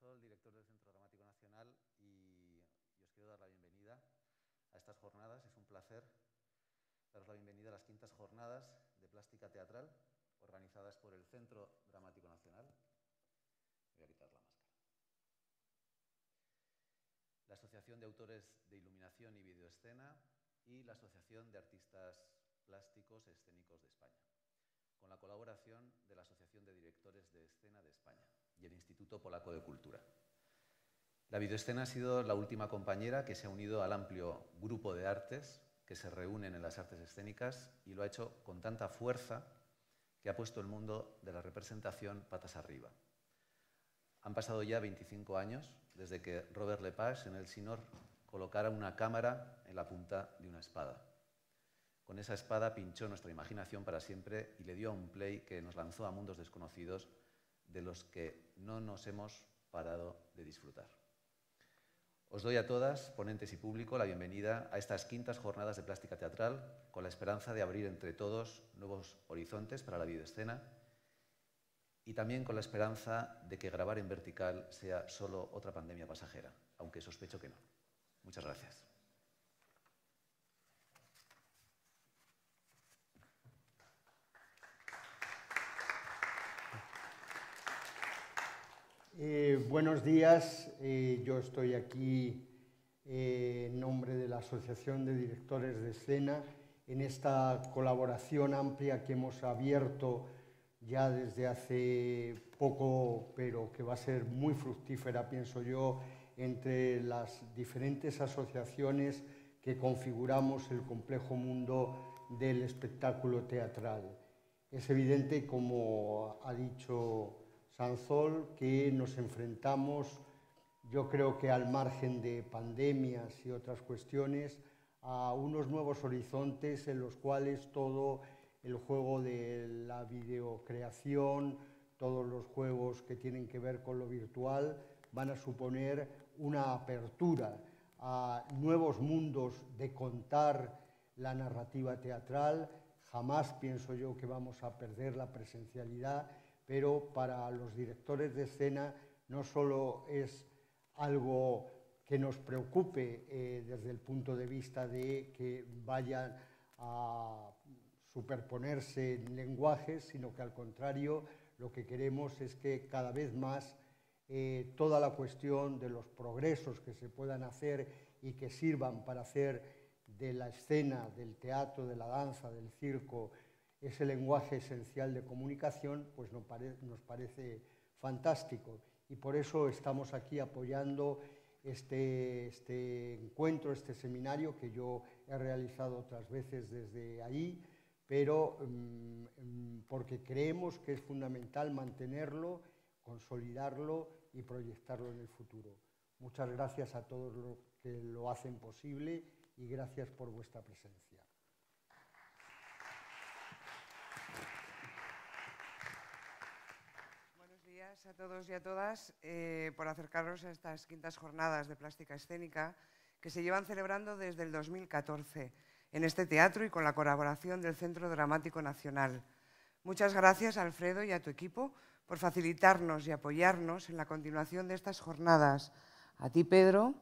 Sanzol, director del Centro Dramático Nacional, y, y os quiero dar la bienvenida a estas jornadas. Es un placer daros la bienvenida a las quintas jornadas de plástica teatral organizadas por el Centro Dramático Nacional. Voy a quitar la máscara. La Asociación de Autores de Iluminación y Videoescena y la Asociación de Artistas Plásticos Escénicos de España, con la colaboración de la Asociación de Directores de Escena de España y el Instituto Polaco de Cultura. La videoescena ha sido la última compañera que se ha unido al amplio grupo de artes que se reúnen en las artes escénicas y lo ha hecho con tanta fuerza que ha puesto el mundo de la representación patas arriba. Han pasado ya 25 años desde que Robert Lepage en el Sinor colocara una cámara en la punta de una espada. Con esa espada pinchó nuestra imaginación para siempre y le dio a un play que nos lanzó a mundos desconocidos de los que no nos hemos parado de disfrutar. Os doy a todas, ponentes y público, la bienvenida a estas quintas jornadas de plástica teatral con la esperanza de abrir entre todos nuevos horizontes para la videoescena y también con la esperanza de que grabar en vertical sea solo otra pandemia pasajera, aunque sospecho que no. Muchas gracias. Eh, buenos días, eh, yo estoy aquí eh, en nombre de la Asociación de Directores de Escena en esta colaboración amplia que hemos abierto ya desde hace poco, pero que va a ser muy fructífera, pienso yo, entre las diferentes asociaciones que configuramos el complejo mundo del espectáculo teatral. Es evidente, como ha dicho Sanzol, que nos enfrentamos, yo creo que al margen de pandemias y otras cuestiones, a unos nuevos horizontes en los cuales todo el juego de la videocreación, todos los juegos que tienen que ver con lo virtual, van a suponer una apertura a nuevos mundos de contar la narrativa teatral. Jamás pienso yo que vamos a perder la presencialidad pero para los directores de escena no solo es algo que nos preocupe eh, desde el punto de vista de que vayan a superponerse lenguajes, sino que al contrario lo que queremos es que cada vez más eh, toda la cuestión de los progresos que se puedan hacer y que sirvan para hacer de la escena, del teatro, de la danza, del circo, ese lenguaje esencial de comunicación, pues nos, parece fantástico. Y por eso estamos aquí apoyando este, este, encuentro, este seminario que yo he realizado otras veces desde ahí, pero mm, mm, porque creemos que es fundamental mantenerlo, consolidarlo y proyectarlo en el futuro. Muchas gracias a todos los que lo hacen posible y gracias por vuestra presencia. A todos y a todas eh, por acercaros a estas quintas jornadas de plástica escénica que se llevan celebrando desde el 2014 en este teatro y con la colaboración del Centro Dramático Nacional. Muchas gracias, Alfredo, y a tu equipo por facilitarnos y apoyarnos en la continuación de estas jornadas. A ti, Pedro,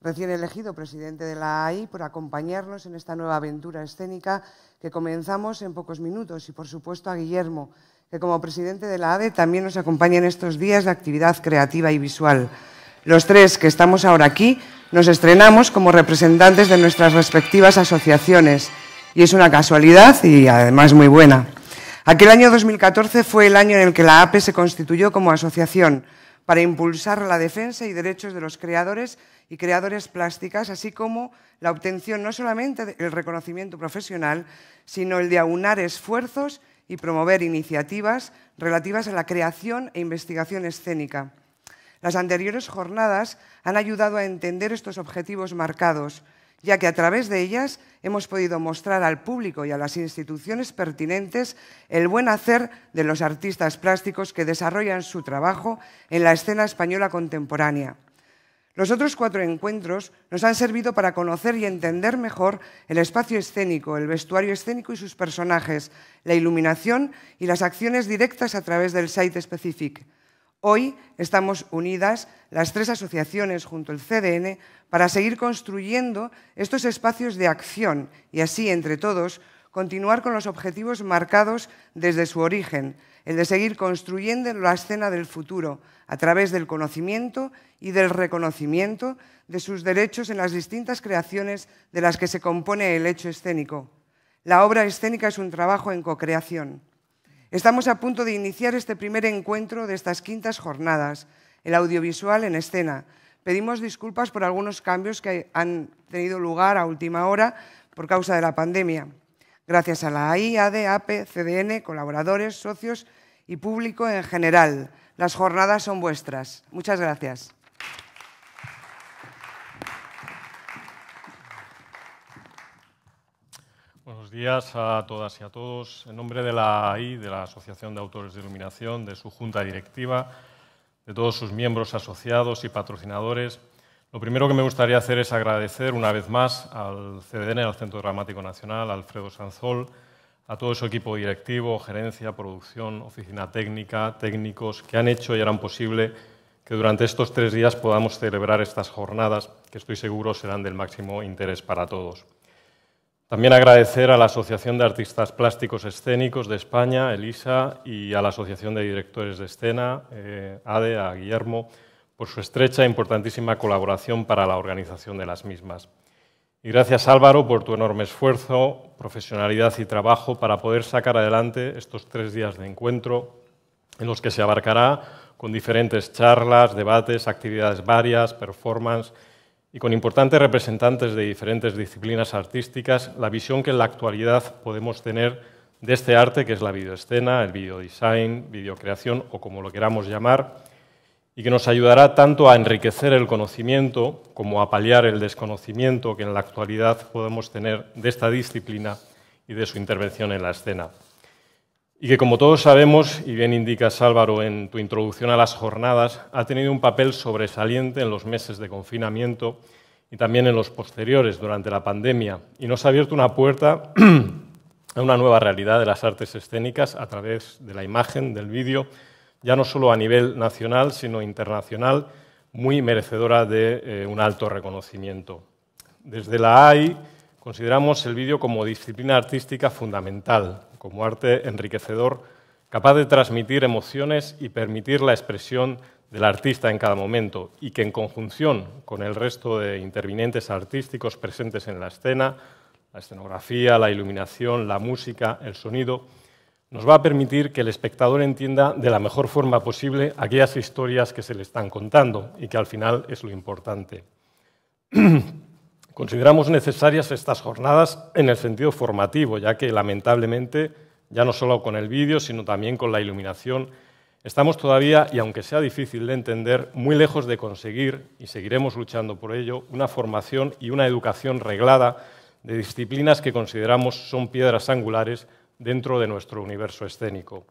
recién elegido presidente de la AI, por acompañarnos en esta nueva aventura escénica que comenzamos en pocos minutos. Y, por supuesto, a Guillermo, que como presidente de la ADE también nos acompaña en estos días de actividad creativa y visual. Los tres que estamos ahora aquí nos estrenamos como representantes de nuestras respectivas asociaciones y es una casualidad y además muy buena. Aquel año 2014 fue el año en el que la APE se constituyó como asociación para impulsar la defensa y derechos de los creadores y creadores plásticas, así como la obtención no solamente del reconocimiento profesional, sino el de aunar esfuerzos y promover iniciativas relativas a la creación e investigación escénica. Las anteriores jornadas han ayudado a entender estos objetivos marcados, ya que a través de ellas hemos podido mostrar al público y a las instituciones pertinentes el buen hacer de los artistas plásticos que desarrollan su trabajo en la escena española contemporánea. Los otros cuatro encuentros nos han servido para conocer y entender mejor el espacio escénico, el vestuario escénico y sus personajes, la iluminación y las acciones directas a través del site specific. Hoy estamos unidas las tres asociaciones junto al CDN para seguir construyendo estos espacios de acción y así, entre todos, continuar con los objetivos marcados desde su origen, el de seguir construyendo la escena del futuro a través del conocimiento y del reconocimiento de sus derechos en las distintas creaciones de las que se compone el hecho escénico. La obra escénica es un trabajo en co-creación. Estamos a punto de iniciar este primer encuentro de estas quintas jornadas, el audiovisual en escena. Pedimos disculpas por algunos cambios que han tenido lugar a última hora por causa de la pandemia. Gracias a la AI, ADE, APE, CDN, colaboradores, socios y público en general. Las jornadas son vuestras. Muchas gracias. Buenos días a todas y a todos. En nombre de la AI, de la Asociación de Autores de Iluminación, de su junta directiva, de todos sus miembros asociados y patrocinadores, lo primero que me gustaría hacer es agradecer una vez más al CDN, al Centro Dramático Nacional, a Alfredo Sanzol, a todo su equipo directivo, gerencia, producción, oficina técnica, técnicos, que han hecho y harán posible que durante estos tres días podamos celebrar estas jornadas que estoy seguro serán del máximo interés para todos. También agradecer a la Asociación de Artistas Plásticos Escénicos de España, ELISA, y a la Asociación de Directores de Escena, eh, ADE, a Guillermo, por su estrecha e importantísima colaboración para la organización de las mismas. Y gracias Álvaro por tu enorme esfuerzo, profesionalidad y trabajo para poder sacar adelante estos tres días de encuentro en los que se abarcará con diferentes charlas, debates, actividades varias, performance y con importantes representantes de diferentes disciplinas artísticas, la visión que en la actualidad podemos tener de este arte que es la videoescena, el videodesign, videocreación o como lo queramos llamar, y que nos ayudará tanto a enriquecer el conocimiento como a paliar el desconocimiento que en la actualidad podemos tener de esta disciplina y de su intervención en la escena. Y que, como todos sabemos, y bien indicas Álvaro en tu introducción a las jornadas, ha tenido un papel sobresaliente en los meses de confinamiento y también en los posteriores, durante la pandemia, y nos ha abierto una puerta a una nueva realidad de las artes escénicas a través de la imagen, del vídeo, ya no solo a nivel nacional, sino internacional, muy merecedora de eh, un alto reconocimiento. Desde la AI consideramos el vídeo como disciplina artística fundamental, como arte enriquecedor, capaz de transmitir emociones y permitir la expresión del artista en cada momento y que en conjunción con el resto de intervinientes artísticos presentes en la escena, la escenografía, la iluminación, la música, el sonido, nos va a permitir que el espectador entienda de la mejor forma posible aquellas historias que se le están contando y que al final es lo importante. Consideramos necesarias estas jornadas en el sentido formativo, ya que lamentablemente, ya no solo con el vídeo, sino también con la iluminación, estamos todavía, y aunque sea difícil de entender, muy lejos de conseguir, y seguiremos luchando por ello, una formación y una educación reglada de disciplinas que consideramos son piedras angulares dentro de nuestro universo escénico.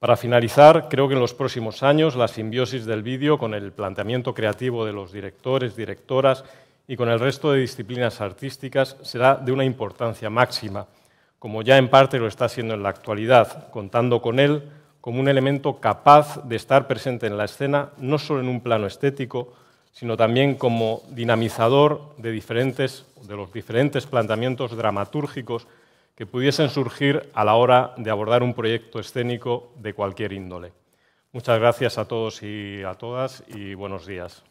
Para finalizar, creo que en los próximos años la simbiosis del vídeo con el planteamiento creativo de los directores, directoras y con el resto de disciplinas artísticas será de una importancia máxima, como ya en parte lo está siendo en la actualidad, contando con él como un elemento capaz de estar presente en la escena, no solo en un plano estético, sino también como dinamizador de, de los diferentes planteamientos dramatúrgicos que pudiesen surgir a la hora de abordar un proyecto escénico de cualquier índole. Muchas gracias a todos y a todas y buenos días.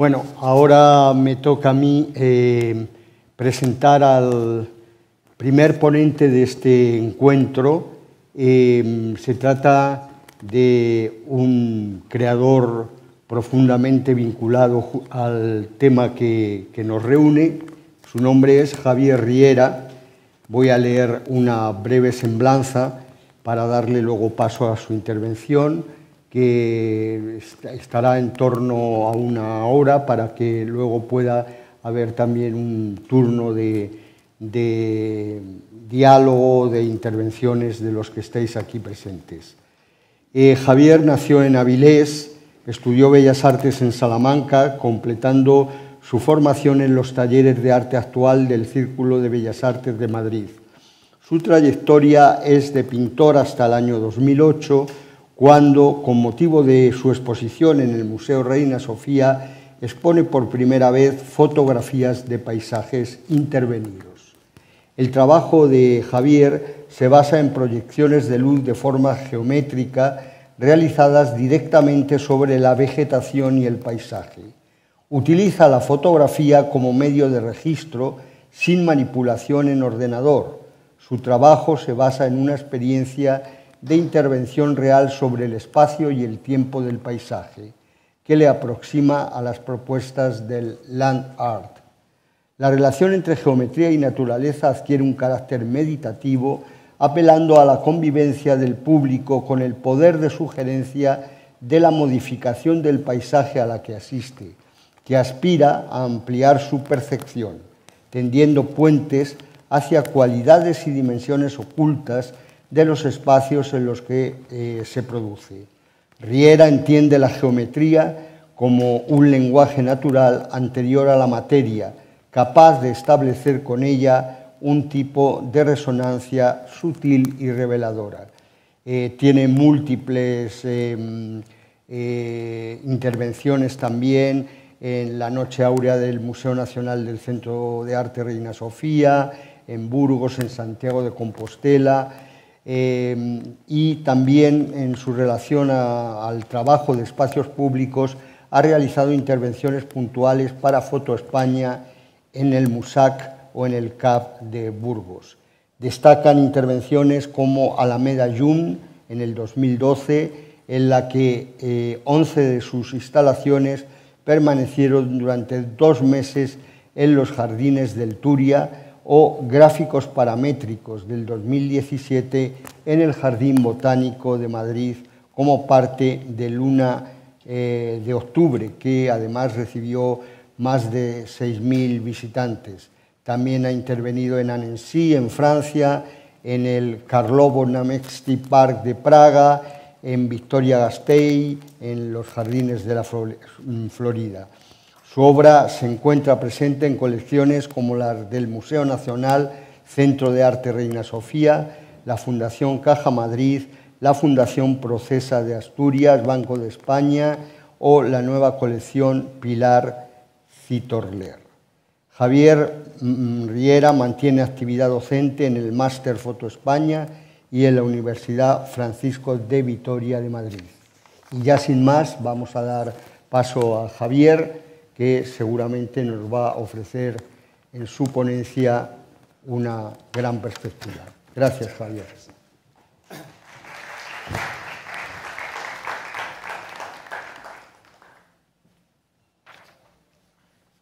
Bueno, ahora me toca a mí eh, presentar al primer ponente de este encuentro. Eh, se trata de un creador profundamente vinculado al tema que, que nos reúne. Su nombre es Javier Riera. Voy a leer una breve semblanza para darle luego paso a su intervención que estará en torno a una hora para que luego pueda haber también un turno de, diálogo, de intervenciones de los que estáis aquí presentes. Eh, Javier nació en Avilés, estudió Bellas Artes en Salamanca, completando su formación en los talleres de arte actual del Círculo de Bellas Artes de Madrid. Su trayectoria es de pintor hasta el año 2008, cuando, con motivo de su exposición en el Museo Reina Sofía, expone por primera vez fotografías de paisajes intervenidos. El trabajo de Javier se basa en proyecciones de luz de forma geométrica realizadas directamente sobre la vegetación y el paisaje. Utiliza la fotografía como medio de registro sin manipulación en ordenador. Su trabajo se basa en una experiencia de intervención real sobre el espacio y el tiempo del paisaje, que le aproxima a las propuestas del land art. La relación entre geometría y naturaleza adquiere un carácter meditativo, apelando a la convivencia del público con el poder de sugerencia de la modificación del paisaje a la que asiste, que aspira a ampliar su percepción, tendiendo puentes hacia cualidades y dimensiones ocultas de los espacios en los que eh, se produce. Riera entiende la geometría como un lenguaje natural anterior a la materia, capaz de establecer con ella un tipo de resonancia sutil y reveladora. Eh, tiene múltiples eh, intervenciones también en la Noche Áurea del Museo Nacional del Centro de Arte Reina Sofía, en Burgos, en Santiago de Compostela, eh, y también en su relación al trabajo de espacios públicos ha realizado intervenciones puntuales para Foto España en el MUSAC o en el CAP de Burgos. Destacan intervenciones como Alameda Yum en el 2012, en la que 11 eh, de sus instalaciones permanecieron durante dos meses en los jardines del Turia, o gráficos paramétricos del 2017 en el Jardín Botánico de Madrid como parte de Luna eh, de Octubre, que además recibió más de 6.000 visitantes. También ha intervenido en Annecy, en Francia, en el Karlovo Namexti Park de Praga, en Victoria Gasteiz, en los jardines de la Florida. Su obra se encuentra presente en colecciones como las del Museo Nacional, Centro de Arte Reina Sofía, la Fundación Caja Madrid, la Fundación Procesa de Asturias, Banco de España o la nueva colección Pilar Citorler. Javier Riera mantiene actividad docente en el Máster Foto España y en la Universidad Francisco de Vitoria de Madrid. Y ya sin más, vamos a dar paso a Javier que seguramente nos va a ofrecer en su ponencia una gran perspectiva. Gracias, Javier.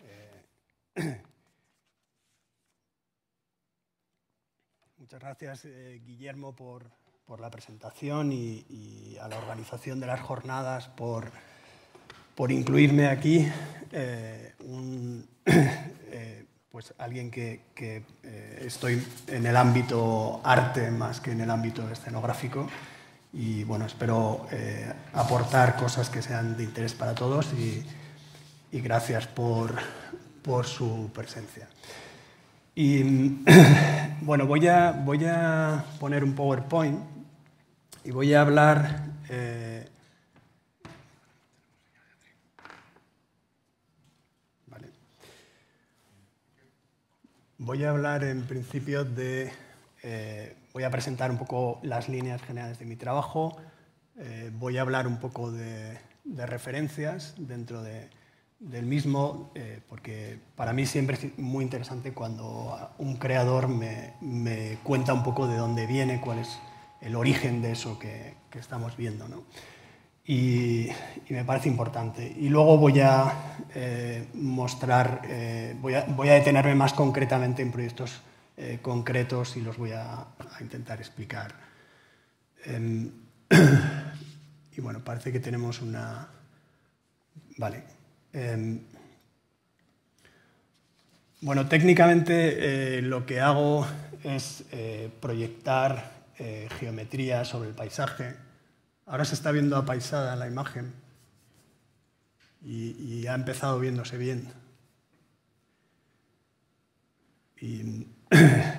Eh, muchas gracias, eh, Guillermo, por, la presentación y, a la organización de las jornadas por por incluirme aquí, eh, eh, pues alguien que, eh, estoy en el ámbito arte más que en el ámbito escenográfico y bueno, espero aportar cosas que sean de interés para todos y, gracias por, por, su presencia. Y bueno, voy a, voy a poner un PowerPoint y voy a hablar Voy a hablar en principio de... Eh, voy a presentar un poco las líneas generales de mi trabajo, eh, voy a hablar un poco de, referencias dentro del mismo, eh, porque para mí siempre es muy interesante cuando un creador me, cuenta un poco de dónde viene, cuál es el origen de eso que, que estamos viendo. ¿no? Y, me parece importante. Y luego voy a eh, mostrar, eh, voy, a, voy, a, detenerme más concretamente en proyectos eh, concretos y los voy a, intentar explicar. Em, y bueno, parece que tenemos una... Vale. Em, bueno, técnicamente lo que hago es proyectar geometría sobre el paisaje. Ahora se está viendo apaisada la imagen y, ha empezado viéndose bien.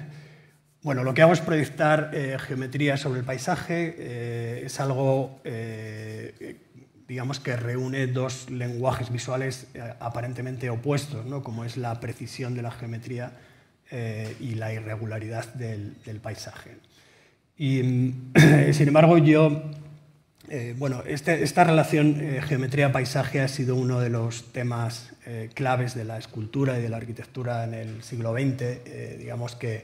Bueno, lo que hago es proyectar geometría sobre el paisaje. es algo digamos que reúne dos lenguajes visuales eh, aparentemente opuestos, ¿no? como es la precisión de la geometría eh, y la irregularidad del, paisaje. Y, sin embargo, yo, eh, bueno, este, esta relación geometría-paisaje ha sido uno de los temas claves de la escultura y de la arquitectura en el siglo XX. digamos que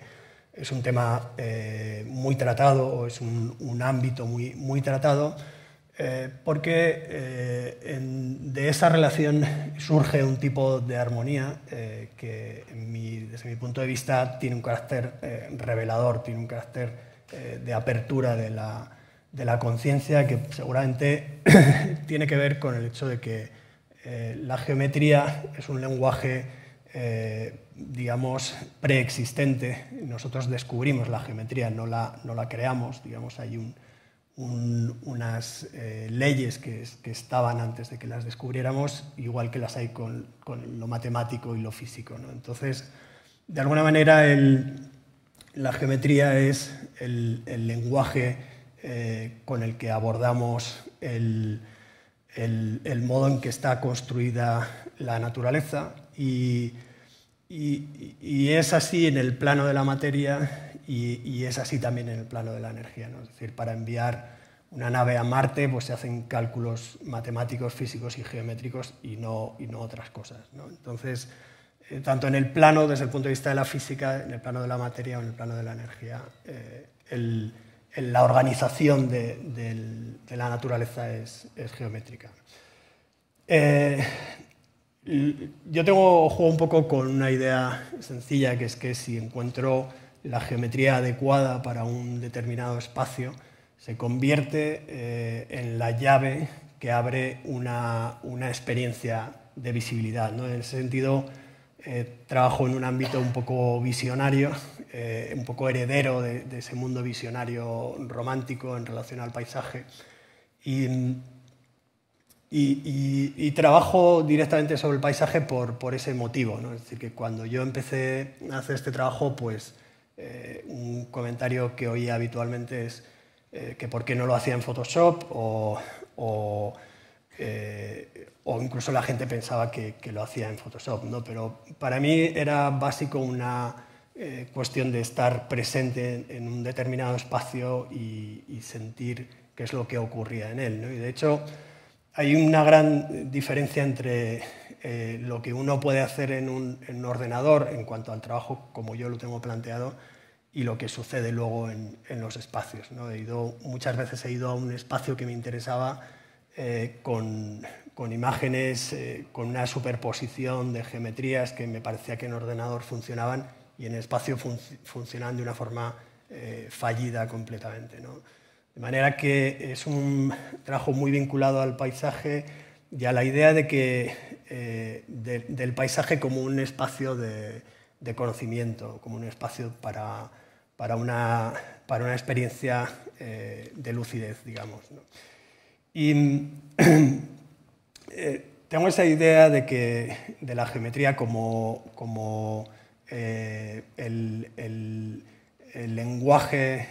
es un tema muy tratado o es un, ámbito muy, muy tratado eh, porque eh, de esa relación surge un tipo de armonía eh, que desde mi punto de vista tiene un carácter revelador, tiene un carácter de apertura de la, de la conciencia que seguramente tiene que ver con el hecho de que la geometría es un lenguaje digamos, preexistente. Nosotros descubrimos la geometría, no la, no la creamos, digamos, hay un, unas eh, leyes que, estaban antes de que las descubriéramos, igual que las hay con, lo matemático y lo físico. Entonces, de alguna manera, la geometría es el, lenguaje eh, con el que abordamos el, modo en que está construida la naturaleza y, y es así en el plano de la materia y, es así también en el plano de la energía. ¿no? Es decir, para enviar una nave a Marte pues se hacen cálculos matemáticos, físicos y geométricos y no, y no otras cosas. ¿no? Entonces, eh, tanto en el plano, desde el punto de vista de la física, en el plano de la materia o en el plano de la energía, eh, la organización de, la naturaleza es, es geométrica. Eh, yo tengo juego un poco con una idea sencilla, que es que si encuentro la geometría adecuada para un determinado espacio, se convierte eh, en la llave que abre una, experiencia de visibilidad. ¿no? En ese sentido, eh, trabajo en un ámbito un poco visionario, eh, un poco heredero de, ese mundo visionario romántico en relación al paisaje. Y, trabajo directamente sobre el paisaje por, por ese motivo. ¿no? Es decir, que cuando yo empecé a hacer este trabajo, pues eh, un comentario que oía habitualmente es eh, que por qué no lo hacía en Photoshop o, o, eh, incluso la gente pensaba que, lo hacía en Photoshop. ¿no? Pero para mí era básico una cuestión de estar presente en, un determinado espacio y, sentir qué es lo que ocurría en él. Y de hecho, hay una gran diferencia entre eh, lo que uno puede hacer en un, ordenador en cuanto al trabajo como yo lo tengo planteado y lo que sucede luego en, los espacios. ¿no? He ido, muchas veces he ido a un espacio que me interesaba eh, con, imágenes, eh, con una superposición de geometrías que me parecía que en ordenador funcionaban y en el espacio funcionaban de una forma fallida completamente. De manera que es un trabajo muy vinculado al paisaje y a la idea de que eh, del paisaje como un espacio de, conocimiento, como un espacio para, para, una, para una, experiencia eh, de lucidez, digamos. Y eh, tengo esa idea de, que, de la geometría como, como el, el, lenguaje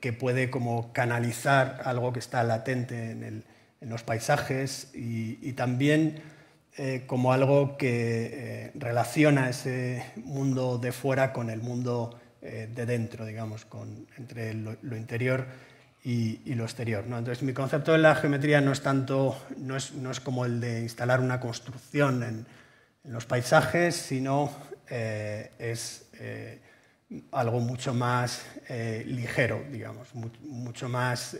que puede como canalizar algo que está latente en, los paisajes y, también eh, como algo que eh, relaciona ese mundo de fuera con el mundo eh, de dentro, digamos, con, entre lo, interior y, lo exterior. ¿no? Entonces, mi concepto de la geometría no es tanto, no es, no es como el de instalar una construcción en, los paisajes, sino es algo mucho más ligero, digamos, mucho, más,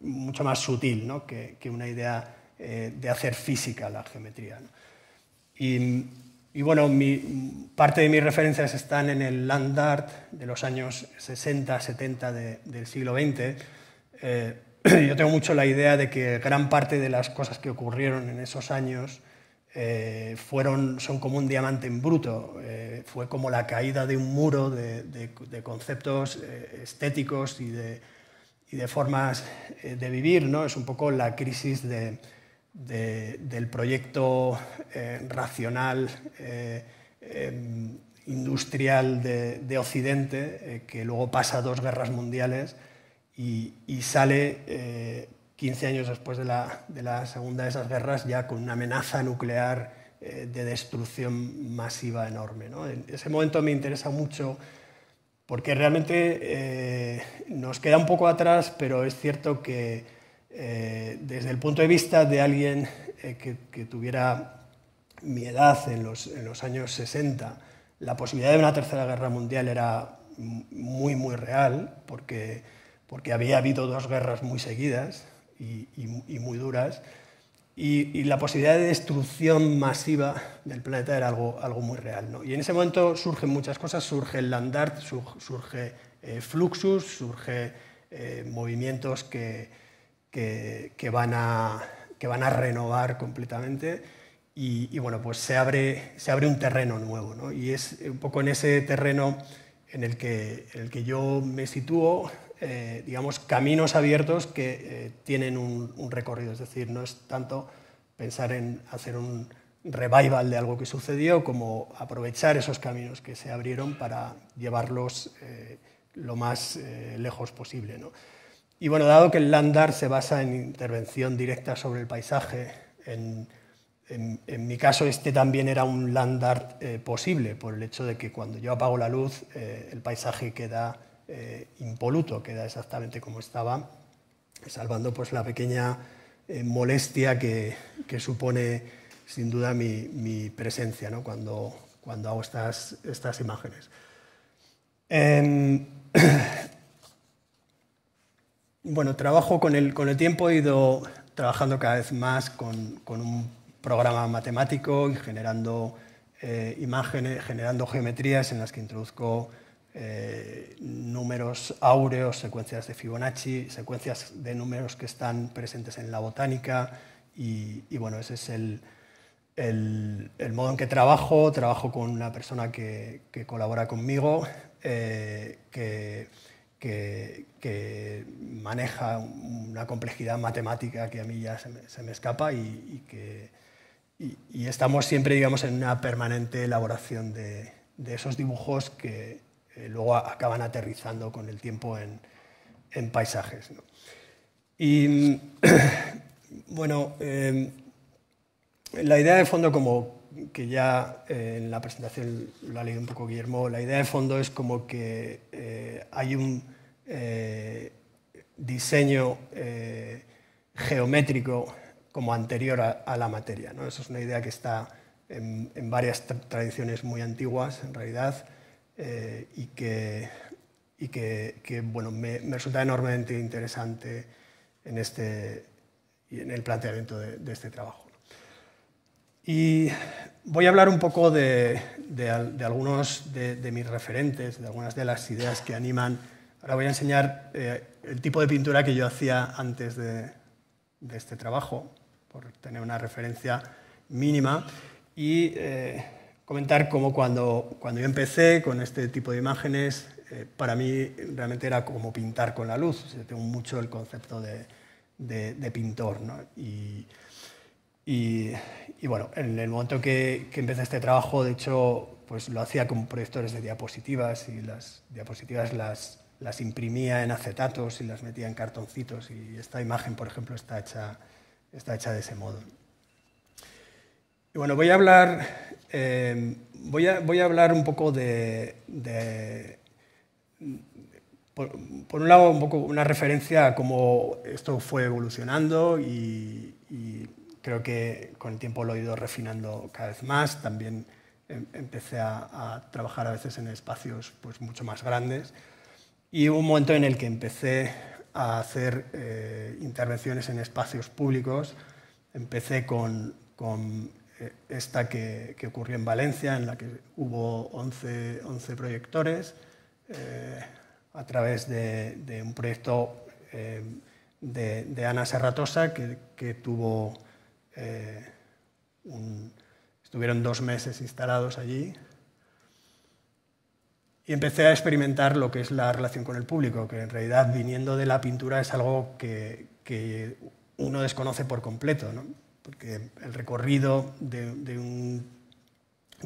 mucho más sutil ¿no? que, que una idea eh, de hacer física la geometría. Y, bueno, parte de mis referencias están en el land art de los años 60, 70 del siglo XX, eh, yo tengo mucho la idea de que gran parte de las cosas que ocurrieron en esos años eh, fueron, son como un diamante en bruto. Eh, fue como la caída de un muro de, conceptos eh, estéticos y de, y de formas de vivir. ¿no? Es un poco la crisis del proyecto racional em, industrial de, Occidente, que luego pasa dos guerras mundiales y, y sale 15 años después de la, segunda de esas guerras, ya con una amenaza nuclear eh, de destrucción masiva enorme. En ese momento me interesa mucho porque realmente eh, nos queda un poco atrás, pero es cierto que eh, desde el punto de vista de alguien que, tuviera mi edad en los, en los años 60, la posibilidad de una tercera guerra mundial era muy, muy real, porque, porque había habido dos guerras muy seguidas y, muy duras. Y, la posibilidad de destrucción masiva del planeta era algo, algo muy real. ¿no? Y en ese momento surgen muchas cosas, surge el Landart, surge eh, Fluxus, surge eh, movimientos que, que, van a, que van a renovar completamente y, bueno, pues se abre, se abre un terreno nuevo. ¿no? Y es un poco en ese terreno en el que, en el que yo me sitúo, eh, digamos, caminos abiertos que eh, tienen un, recorrido. Es decir, no es tanto pensar en hacer un revival de algo que sucedió como aprovechar esos caminos que se abrieron para llevarlos eh, lo más lejos posible. ¿no? Y bueno, dado que el Landar se basa en intervención directa sobre el paisaje, en, en, mi caso este también era un land art posible, por el hecho de que cuando yo apago la luz, el paisaje queda eh, impoluto, queda exactamente como estaba, salvando pues, la pequeña eh, molestia que, supone sin duda mi, presencia ¿no? cuando, cuando hago estas, estas imágenes. Em, bueno, trabajo con el, con el tiempo, he ido trabajando cada vez más con, un programa matemático y generando eh, imágenes, generando geometrías en las que introduzco eh, números áureos, secuencias de Fibonacci, secuencias de números que están presentes en la botánica y, bueno, ese es el, modo en que trabajo. Trabajo con una persona que, colabora conmigo, eh, que, maneja una complejidad matemática que a mí ya se me, escapa y, que estamos siempre digamos, en una permanente elaboración de esos dibujos que, eh, luego acaban aterrizando con el tiempo en, paisajes. Y bueno, em, la idea de fondo, como que ya eh, en la presentación lo ha leído un poco Guillermo, la idea de fondo es como que eh, hay un diseño geométrico como anterior a, la materia. ¿no? Eso es una idea que está en varias tradiciones muy antiguas, en realidad. Eh, y que, y que, bueno, me, resulta enormemente interesante en, este, en el planteamiento de, este trabajo. Y voy a hablar un poco de, de, algunos de, mis referentes, de algunas de las ideas que animan. Ahora voy a enseñar eh, el tipo de pintura que yo hacía antes de, este trabajo, por tener una referencia mínima. Y eh, comentar cómo cuando, cuando yo empecé con este tipo de imágenes, eh, para mí realmente era como pintar con la luz. tengo mucho el concepto de, pintor. y, bueno, en el momento que, que, empecé este trabajo, de hecho, pues lo hacía con proyectores de diapositivas y las diapositivas las, las imprimía en acetatos y las metía en cartoncitos. Y esta imagen, por ejemplo, está hecha, está hecha de ese modo. Bueno, voy a hablar eh, voy, a, voy, a, hablar un poco de, por, un lado, un poco una referencia a cómo esto fue evolucionando y, creo que con el tiempo lo he ido refinando cada vez más. También em, empecé a, trabajar a veces en espacios pues, mucho más grandes y hubo un momento en el que empecé a hacer eh, intervenciones en espacios públicos. Empecé con esta que, ocurrió en Valencia, en la que hubo 11, 11 proyectores, eh, a través de, un proyecto eh, de, Ana Serratosa, que, tuvo, estuvieron dos meses instalados allí. Y empecé a experimentar lo que es la relación con el público, que en realidad viniendo de la pintura es algo que, uno desconoce por completo, porque el recorrido de, de un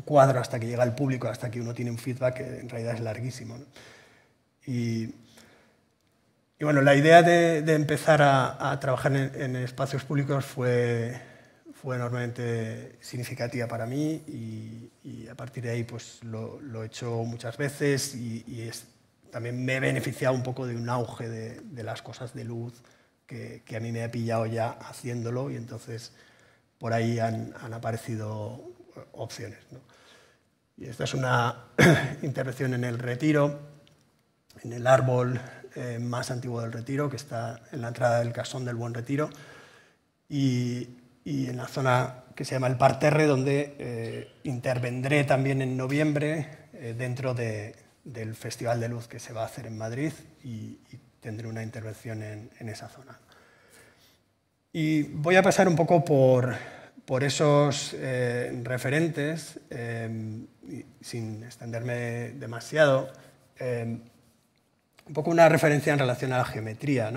cuadro hasta que llega el público, hasta que uno tiene un feedback que en realidad es larguísimo. Y, bueno, la idea de, empezar a, trabajar en, espacios públicos fue, fue enormemente significativa para mí y, a partir de ahí pues lo, he hecho muchas veces y, también me he beneficiado un poco de un auge de, las cosas de luz que, a mí me ha pillado ya haciéndolo y entonces por ahí han, han aparecido opciones. Y esta es una intervención en el retiro, en el árbol eh, más antiguo del retiro, que está en la entrada del casón del Buen Retiro, y, en la zona que se llama el Parterre, donde eh, intervendré también en noviembre eh, dentro del Festival de Luz que se va a hacer en Madrid y, tendré una intervención en, en esa zona. Y voy a pasar un poco por, por esos eh, referentes, em, sin extenderme demasiado, em, un poco una referencia en relación a la geometría.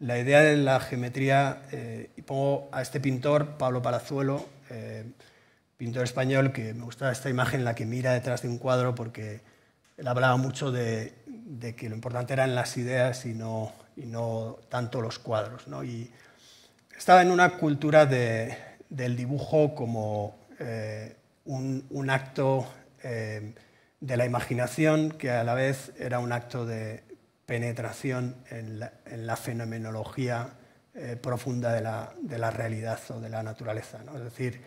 la idea de la geometría, eh, y pongo a este pintor, Pablo Palazuelo, pintor español, que me gusta esta imagen en la que mira detrás de un cuadro porque él hablaba mucho de, que lo importante eran las ideas y no, y no tanto los cuadros. Y, estaba en una cultura del dibujo como eh, un, acto eh, de la imaginación que a la vez era un acto de penetración en la, fenomenología eh, profunda de la, realidad o de la naturaleza. Es decir,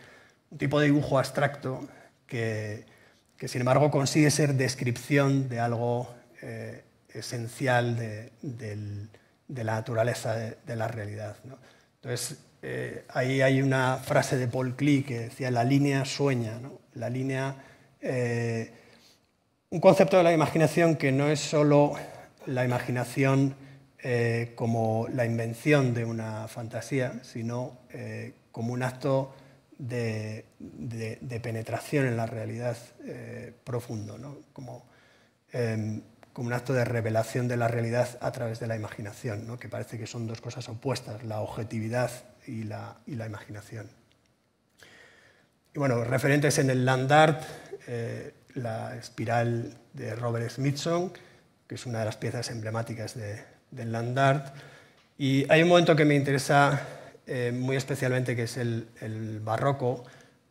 un tipo de dibujo abstracto que, sin embargo consigue ser descripción de algo esencial de, la naturaleza de, la realidad. Entonces, eh, ahí hay una frase de Paul Klee que decía, la línea sueña, la línea, eh, un concepto de la imaginación que no es solo la imaginación eh, como la invención de una fantasía, sino como un acto de, penetración en la realidad profundo, como, em, como un acto de revelación de la realidad a través de la imaginación, ¿no? que parece que son dos cosas opuestas, la objetividad y la, imaginación. Y bueno, referentes en el land art, eh, la espiral de Robert Smithson, que es una de las piezas emblemáticas de, del land art. Y hay un momento que me interesa eh, muy especialmente, que es el, barroco.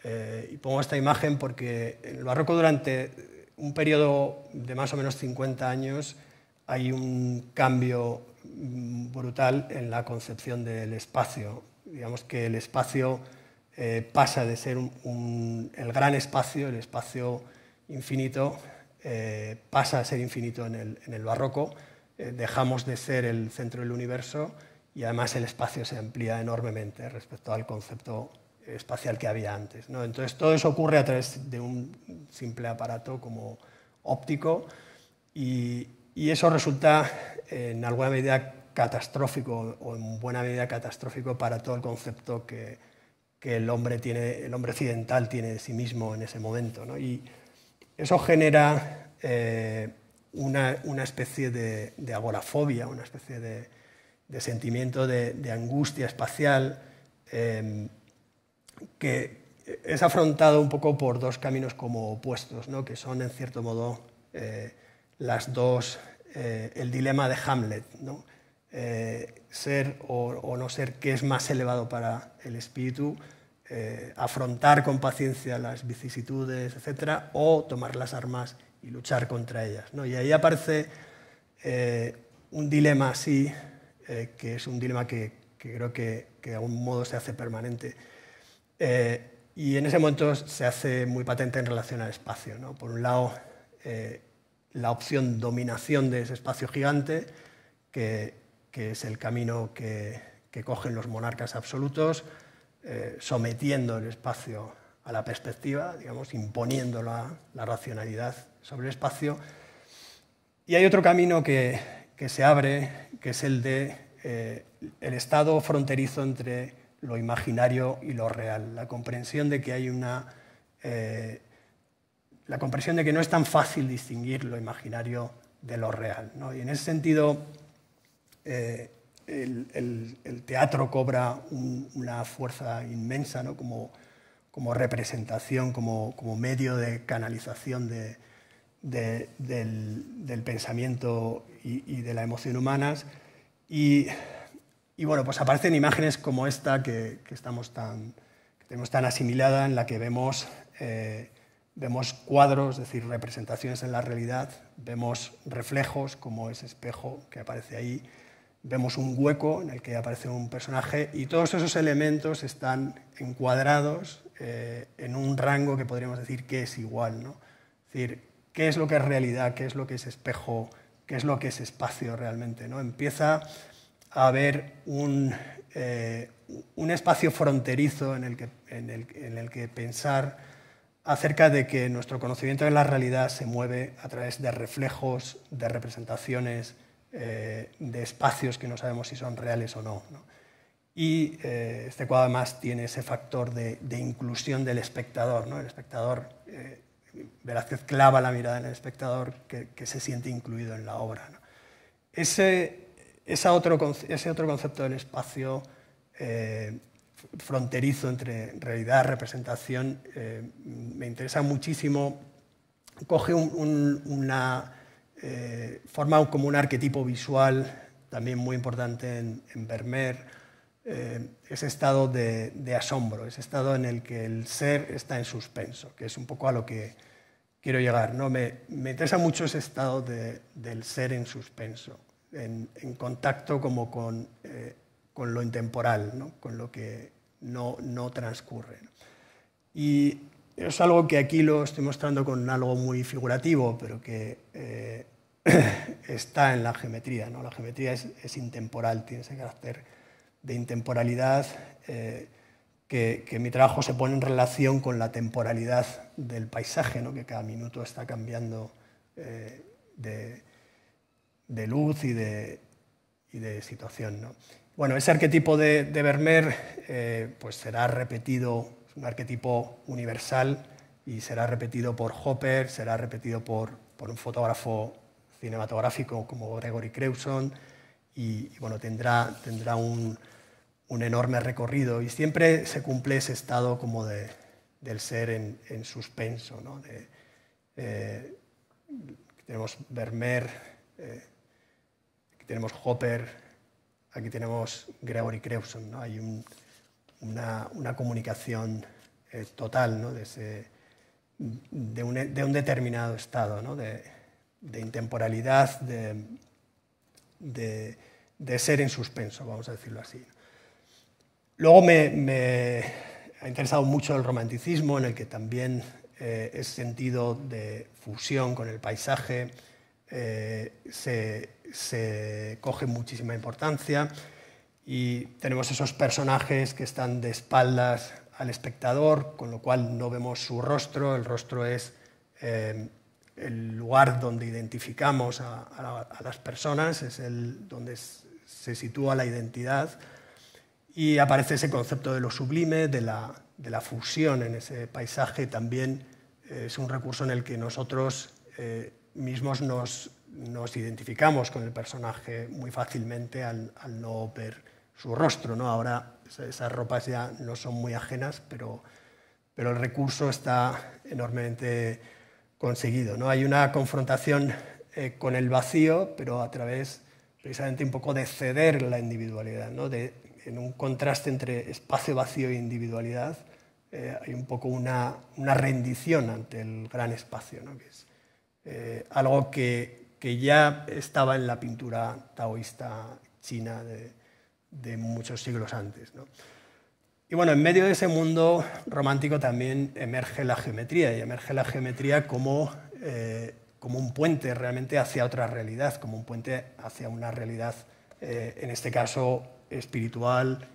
Eh, y pongo esta imagen porque el barroco durante un periodo de más o menos 50 años hay un cambio mm, brutal en la concepción del espacio. Digamos que el espacio eh, pasa de ser el gran espacio, el espacio infinito, eh, pasa a ser infinito en el, barroco, eh, dejamos de ser el centro del universo y además el espacio se amplía enormemente respecto al concepto espacial que había antes. ¿no? Entonces, todo eso ocurre a través de un simple aparato como óptico y, eso resulta en alguna medida catastrófico o en buena medida catastrófico para todo el concepto que, que el, hombre tiene, el hombre occidental tiene de sí mismo en ese momento. ¿no? Y eso genera eh, una, una, especie de, de, agorafobia, una especie de, de sentimiento de, angustia espacial. Eh, que es afrontado un poco por dos caminos como opuestos, ¿no? que son en cierto modo eh, las dos, eh, el dilema de Hamlet, ¿no? Eh, ser o, no ser qué es más elevado para el espíritu, afrontar con paciencia las vicisitudes, etc., o tomar las armas y luchar contra ellas. ¿no? Y ahí aparece un dilema así, que es un dilema que, creo que, que, de algún modo se hace permanente eh, y en ese momento se hace muy patente en relación al espacio. ¿no? Por un lado, eh, la opción dominación de ese espacio gigante, que, que es el camino que, cogen los monarcas absolutos, eh, sometiendo el espacio a la perspectiva, digamos, imponiendo la, racionalidad sobre el espacio. Y hay otro camino que, se abre, que es el de el estado fronterizo entre lo imaginario y lo real, la comprensión de que hay una la comprensión de que no es tan fácil distinguir lo imaginario de lo real. Y en ese sentido, eh, el, teatro cobra una fuerza inmensa como, como, representación, como, medio de canalización de, del, pensamiento y, de la emoción humanas. Y, y, bueno, pues aparecen imágenes como esta que, que estamos tan, tenemos tan asimilada, en la que vemos eh, Vemos cuadros, es decir, representaciones en la realidad, vemos reflejos como ese espejo que aparece ahí, vemos un hueco en el que aparece un personaje y todos esos elementos están encuadrados eh, en un rango que podríamos decir que es igual. ¿no? Es decir, ¿qué es lo que es realidad? ¿Qué es lo que es espejo? ¿Qué es lo que es espacio realmente? ¿no? Empieza a haber un, eh, un espacio fronterizo en el que, en el, en el que pensar acerca de que nuestro conocimiento de la realidad se mueve a través de reflejos, de representaciones, eh, de espacios que no sabemos si son reales o no. Y eh, este cuadro además tiene ese factor de, inclusión del espectador. ¿no? El espectador, Velázquez clava la mirada en el espectador que, se siente incluido en la obra. Ese, ese otro concepto del espacio fronterizo entre realidad y representación eh, me interesa muchísimo. Coge una eh, forma como un arquetipo visual también muy importante en, Vermeer, eh, ese estado de, asombro, ese estado en el que el ser está en suspenso, que es un poco a lo que quiero llegar. ¿no? Me, interesa mucho ese estado del ser en suspenso, en, contacto como con con lo intemporal, ¿no? con lo que no, no transcurre. Y es algo que aquí lo estoy mostrando con algo muy figurativo, pero que eh, está en la geometría. ¿no? La geometría es, intemporal, tiene ese carácter de intemporalidad eh, que, que, mi trabajo se pone en relación con la temporalidad del paisaje, ¿no? que cada minuto está cambiando eh, de, de, luz y de, y de situación. ¿no? Bueno, ese arquetipo de, Vermeer eh, pues será repetido, es un arquetipo universal y será repetido por Hopper, será repetido por, un fotógrafo cinematográfico como Gregory Crewson y, bueno, tendrá, tendrá un, enorme recorrido y siempre se cumple ese estado como del ser en, suspenso. ¿no? Eh, tenemos Vermeer, eh, tenemos Hopper, Aquí tenemos Gregory Crewson, ¿no? hay una, comunicación eh, total de, un, determinado estado, de, intemporalidad, de, ser en suspenso, vamos a decirlo así. Luego me, ha interesado mucho el romanticismo, en el que también eh, es sentido de fusión con el paisaje, eh, se, coge muchísima importancia y tenemos esos personajes que están de espaldas al espectador, con lo cual no vemos su rostro, el rostro es eh, el lugar donde identificamos a, las personas, es el donde se sitúa la identidad y aparece ese concepto de lo sublime, de la, de la fusión en ese paisaje, también eh, es un recurso en el que nosotros mismos nos, nos, identificamos con el personaje muy fácilmente al, no ver su rostro. ¿no? Ahora esas ropas ya no son muy ajenas, pero, pero el recurso está enormemente conseguido. ¿no? Hay una confrontación eh, con el vacío, pero a través precisamente un poco de ceder la individualidad, ¿no? de, en un contraste entre espacio vacío e individualidad, eh, hay un poco una, una, rendición ante el gran espacio, ¿no? que es eh, algo que, que, ya estaba en la pintura taoísta china de, muchos siglos antes. ¿no? Y bueno, en medio de ese mundo romántico también emerge la geometría, y emerge la geometría como, eh, como un puente realmente hacia otra realidad, como un puente hacia una realidad, eh, en este caso espiritual,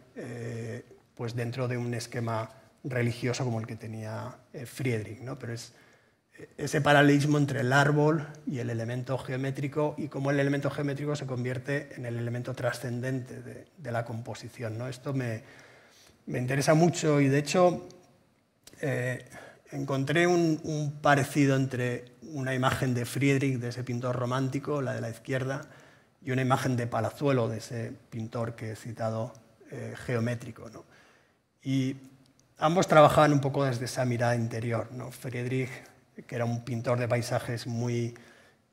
pues dentro de un esquema religioso como el que tenía Friedrich. ¿no? Pero es, ese paralelismo entre el árbol y el elemento geométrico y cómo el elemento geométrico se convierte en el elemento trascendente de, la composición. ¿no? Esto me, interesa mucho y de hecho eh, encontré un, parecido entre una imagen de Friedrich, de ese pintor romántico, la de la izquierda, y una imagen de Palazuelo, de ese pintor que he citado eh, geométrico. Y ambos trabajaban un poco desde esa mirada interior. ¿no? Friedrich que era un pintor de paisajes muy,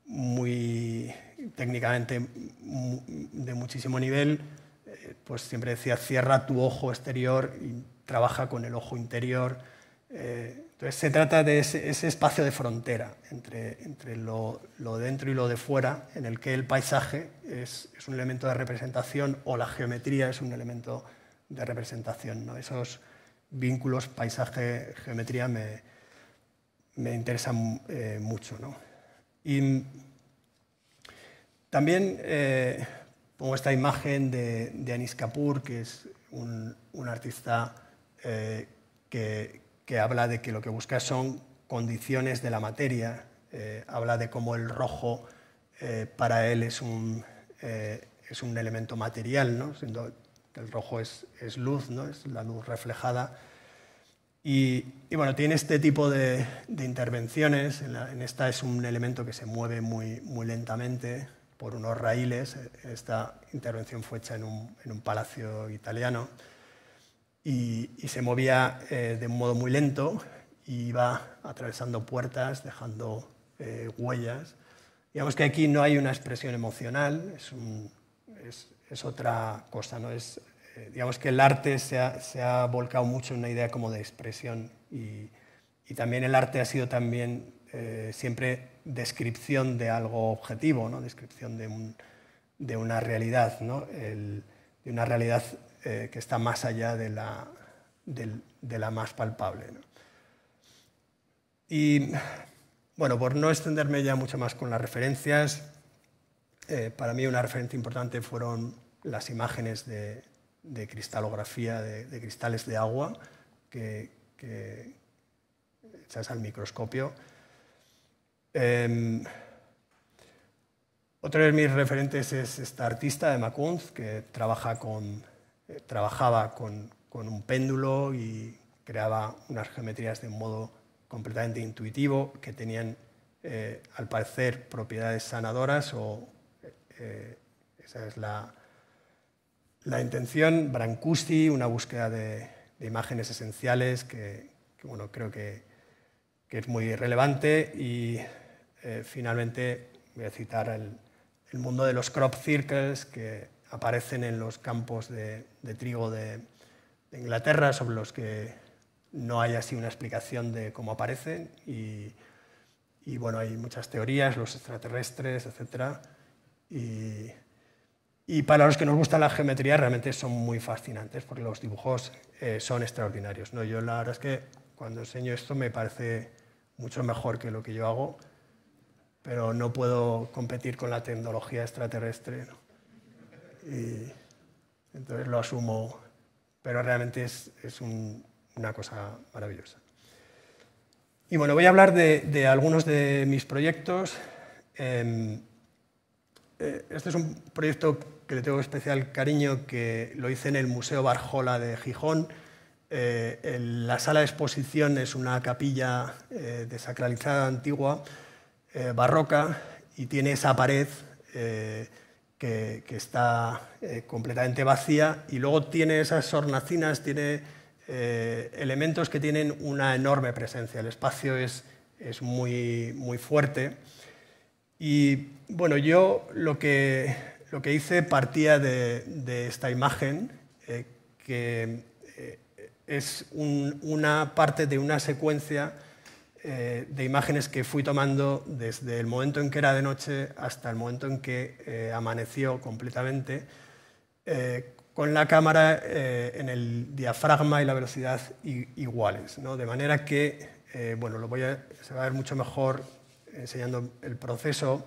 muy técnicamente de muchísimo nivel, eh, pues siempre decía, cierra tu ojo exterior y trabaja con el ojo interior. Eh, entonces se trata de ese, espacio de frontera entre, entre lo, lo, dentro y lo de fuera, en el que el paisaje es, es, un elemento de representación o la geometría es un elemento de representación. Esos vínculos paisaje-geometría me, me interesa eh, mucho. ¿no? Y también eh, pongo esta imagen de, Anis Kapoor, que es un, artista eh, que, que, habla de que lo que busca son condiciones de la materia, habla de cómo el rojo para él es un, es un elemento material, ¿no? El rojo es, es luz, ¿no? es la luz reflejada y, bueno, tiene este tipo de, intervenciones. En, esta es un elemento que se mueve muy, muy lentamente por unos raíles. Esta intervención fue hecha en un, en un palacio italiano y, se movía eh, de un modo muy lento y iba atravesando puertas, dejando eh, huellas. Digamos que aquí no hay una expresión emocional, es, es, es otra cosa, ¿no? es digamos que el arte se ha, volcado mucho en una idea como de expresión y, también el arte ha sido también eh, siempre descripción de algo objetivo, ¿no? descripción de, una realidad, ¿no? de una realidad eh, que está más allá de la, de, la más palpable. Y bueno, por no extenderme ya mucho más con las referencias, para mí una referencia importante fueron las imágenes de, de cristalografía de, cristales de agua que, echas al microscopio. Em, otro de mis referentes es esta artista de Macunz, que trabaja con, eh, trabajaba con, con, un péndulo y creaba unas geometrías de un modo completamente intuitivo que tenían, eh, al parecer, propiedades sanadoras o eh, esa es la, la intención, Brancusi, una búsqueda de, imágenes esenciales que, bueno, creo que, es muy relevante y eh, finalmente voy a citar el, mundo de los crop circles que aparecen en los campos de, trigo de, Inglaterra, sobre los que no hay así una explicación de cómo aparecen y, y bueno, hay muchas teorías, los extraterrestres, etc. Y, y para los que nos gusta la geometría realmente son muy fascinantes porque los dibujos eh, son extraordinarios. ¿no? Yo la verdad es que cuando enseño esto me parece mucho mejor que lo que yo hago, pero no puedo competir con la tecnología extraterrestre. Y entonces lo asumo, pero realmente es, es una cosa maravillosa. Y bueno, voy a hablar de, de algunos de mis proyectos. Em, eh, este es un proyecto le tengo especial cariño, que lo hice en el Museo Barjola de Gijón. Eh, la sala de exposición es una capilla eh, desacralizada antigua, eh, barroca, y tiene esa pared que, que, está completamente vacía, y luego tiene esas hornacinas, tiene elementos que tienen una enorme presencia. El espacio es, es muy, muy fuerte. Y bueno, yo lo que lo que hice partía de, esta imagen, eh, que eh, es una parte de una secuencia eh, de imágenes que fui tomando desde el momento en que era de noche hasta el momento en que amaneció completamente, con la cámara en el diafragma y la velocidad iguales. ¿no? De manera que, bueno, lo voy a, se va a ver mucho mejor enseñando el proceso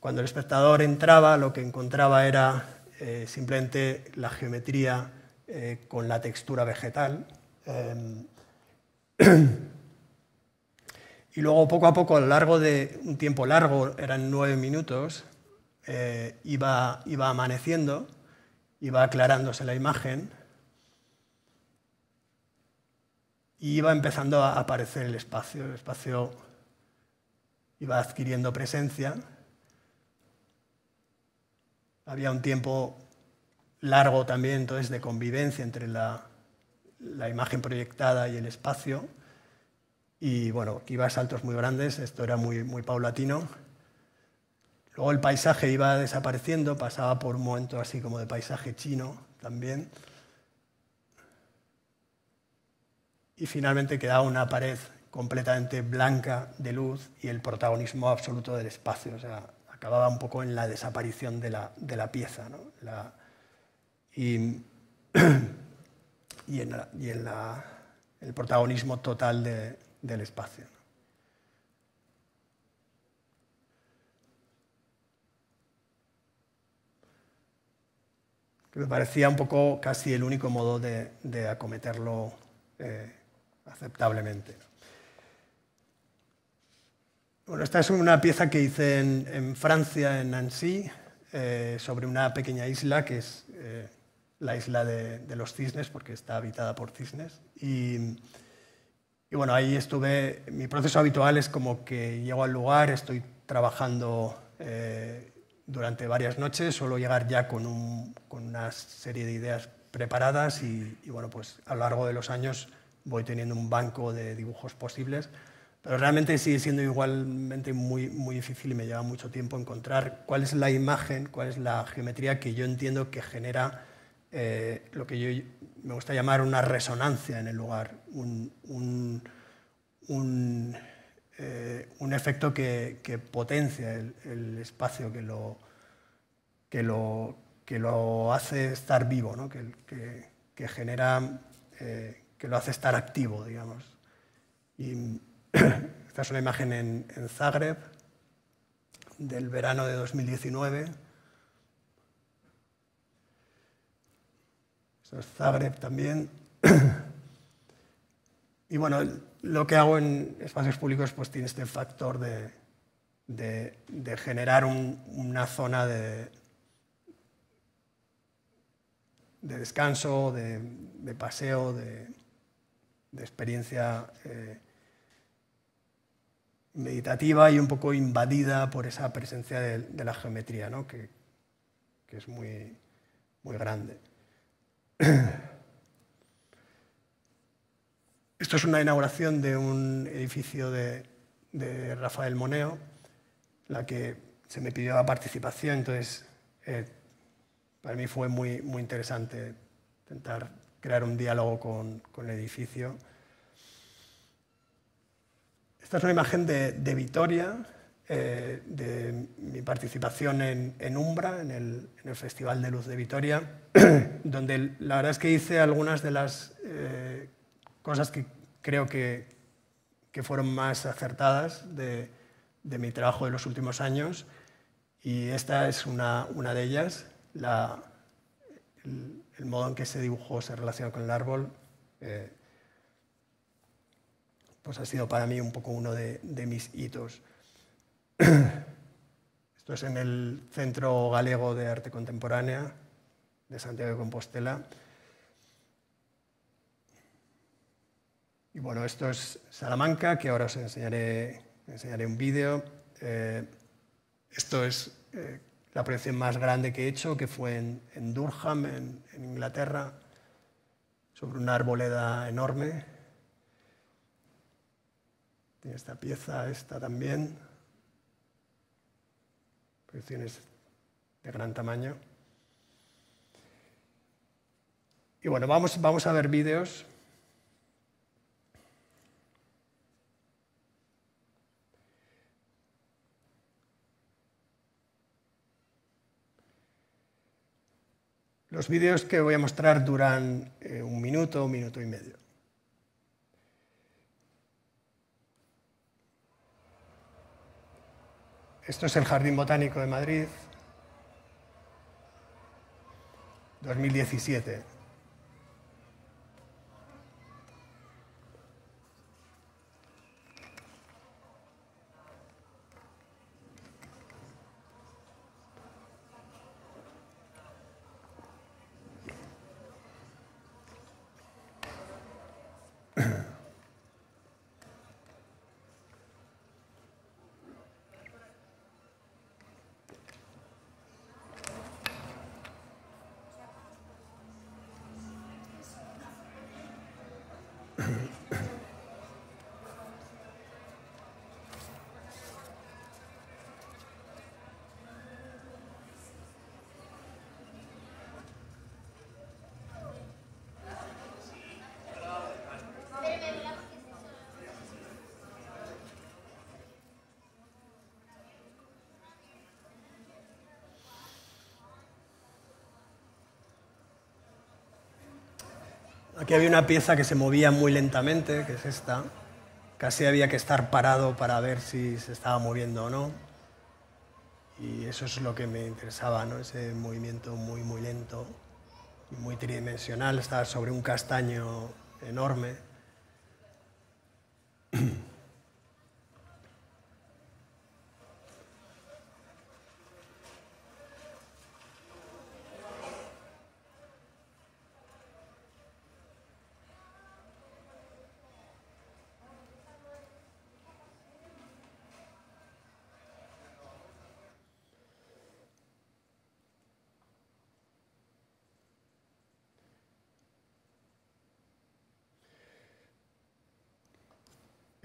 cuando el espectador entraba, lo que encontraba era eh, simplemente la geometría eh, con la textura vegetal. Em, Y luego, poco a poco, a lo largo de un tiempo largo, eran nueve minutos, eh, iba, iba amaneciendo, iba aclarándose la imagen y iba empezando a aparecer el espacio. El espacio iba adquiriendo presencia. Había un tiempo largo también entonces de convivencia entre la, imagen proyectada y el espacio. Y bueno, iba a saltos muy grandes, esto era muy, muy paulatino. Luego el paisaje iba desapareciendo, pasaba por un momento así como de paisaje chino también. Y finalmente quedaba una pared completamente blanca de luz y el protagonismo absoluto del espacio. Acababa un poco en la desaparición de la, de la pieza. ¿no? Y, y, en, la, y en la, el protagonismo total de, del espacio. Que me parecía un poco casi el único modo de, de acometerlo eh, aceptablemente. Bueno, esta es una pieza que hice en, en Francia, en Nancy, eh, sobre una pequeña isla que es eh, la isla de, de, los cisnes, porque está habitada por cisnes. Y, y bueno, ahí estuve, mi proceso habitual es como que llego al lugar, estoy trabajando eh, durante varias noches, suelo llegar ya con, un, con, una serie de ideas preparadas y, y, bueno, pues a lo largo de los años voy teniendo un banco de dibujos posibles, pero realmente sigue siendo igualmente muy, muy difícil y me lleva mucho tiempo encontrar cuál es la imagen, cuál es la geometría que yo entiendo que genera eh, lo que yo me gusta llamar una resonancia en el lugar, un, un, un, eh, efecto que, potencia el, espacio, que lo, que, lo, que lo hace estar vivo, ¿no? que, que, genera, eh, que lo hace estar activo, digamos. esta es una imagen en, Zagreb del verano de 2019 Esto es Zagreb también. Y bueno, lo que hago en espacios públicos pues tiene este factor de, de, generar un, una zona de, de descanso, de, de paseo, de, experiencia eh, meditativa y un poco invadida por esa presencia de, la geometría, ¿no? que, que es muy, muy grande. Esto es una inauguración de un edificio de, Rafael Moneo, la que se me pidió la participación, entonces eh, para mí fue muy, muy interesante intentar crear un diálogo con, con el edificio. Esta es una imagen de, Vitoria, eh, de mi participación en, Umbra, en el, Festival de Luz de Vitoria, donde la verdad es que hice algunas de las eh, cosas que creo que, que, fueron más acertadas de, de, mi trabajo de los últimos años, y esta es una, una de ellas. La, el, el, modo en que se dibujó se relaciona con el árbol. Eh, pues ha sido para mí un poco uno de, mis hitos. Esto es en el Centro Galego de Arte Contemporánea de Santiago de Compostela. Y bueno, esto es Salamanca, que ahora os enseñaré, un vídeo. Eh, esto es eh, la proyección más grande que he hecho, que fue en, Durham, en Inglaterra, sobre una arboleda enorme. Esta pieza, esta también proyecciones de gran tamaño. Y bueno, vamos, vamos a ver vídeos. Los vídeos que voy a mostrar duran eh, un minuto, un minuto y medio. Esto es el Jardín Botánico de Madrid, 2017. Aquí había una pieza que se movía muy lentamente, que es esta. Casi había que estar parado para ver si se estaba moviendo o no. Y eso es lo que me interesaba, ¿no? ese movimiento muy, muy lento, muy tridimensional. Estaba sobre un castaño enorme.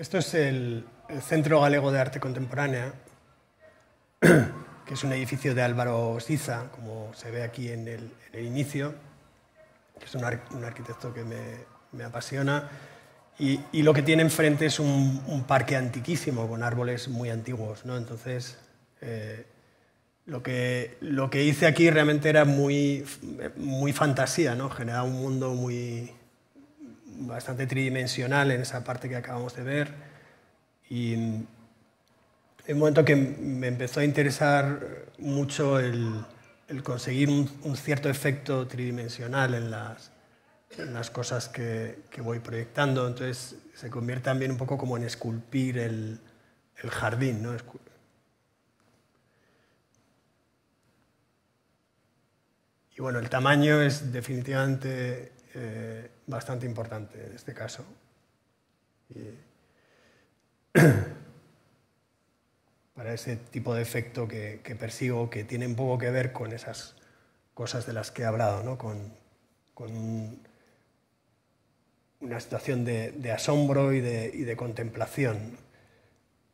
Esto es el, Centro Galego de Arte Contemporánea, que es un edificio de Álvaro Siza, como se ve aquí en el, inicio, que es un, arquitecto que me, apasiona. Y, lo que tiene enfrente es un, parque antiquísimo con árboles muy antiguos. ¿no? Entonces, eh, lo, que, lo que hice aquí realmente era muy, muy fantasía, ¿no? generaba un mundo muy, bastante tridimensional en esa parte que acabamos de ver. Y en un momento que me empezó a interesar mucho el, conseguir un, cierto efecto tridimensional en las, en las cosas que, que, voy proyectando. Entonces se convierte también un poco como en esculpir el, el jardín. ¿no? Y bueno, el tamaño es definitivamente eh, bastante importante en este caso. para ese tipo de efecto que, persigo, que tiene un poco que ver con esas cosas de las que he hablado, ¿no? con, una situación de, asombro y de, contemplación.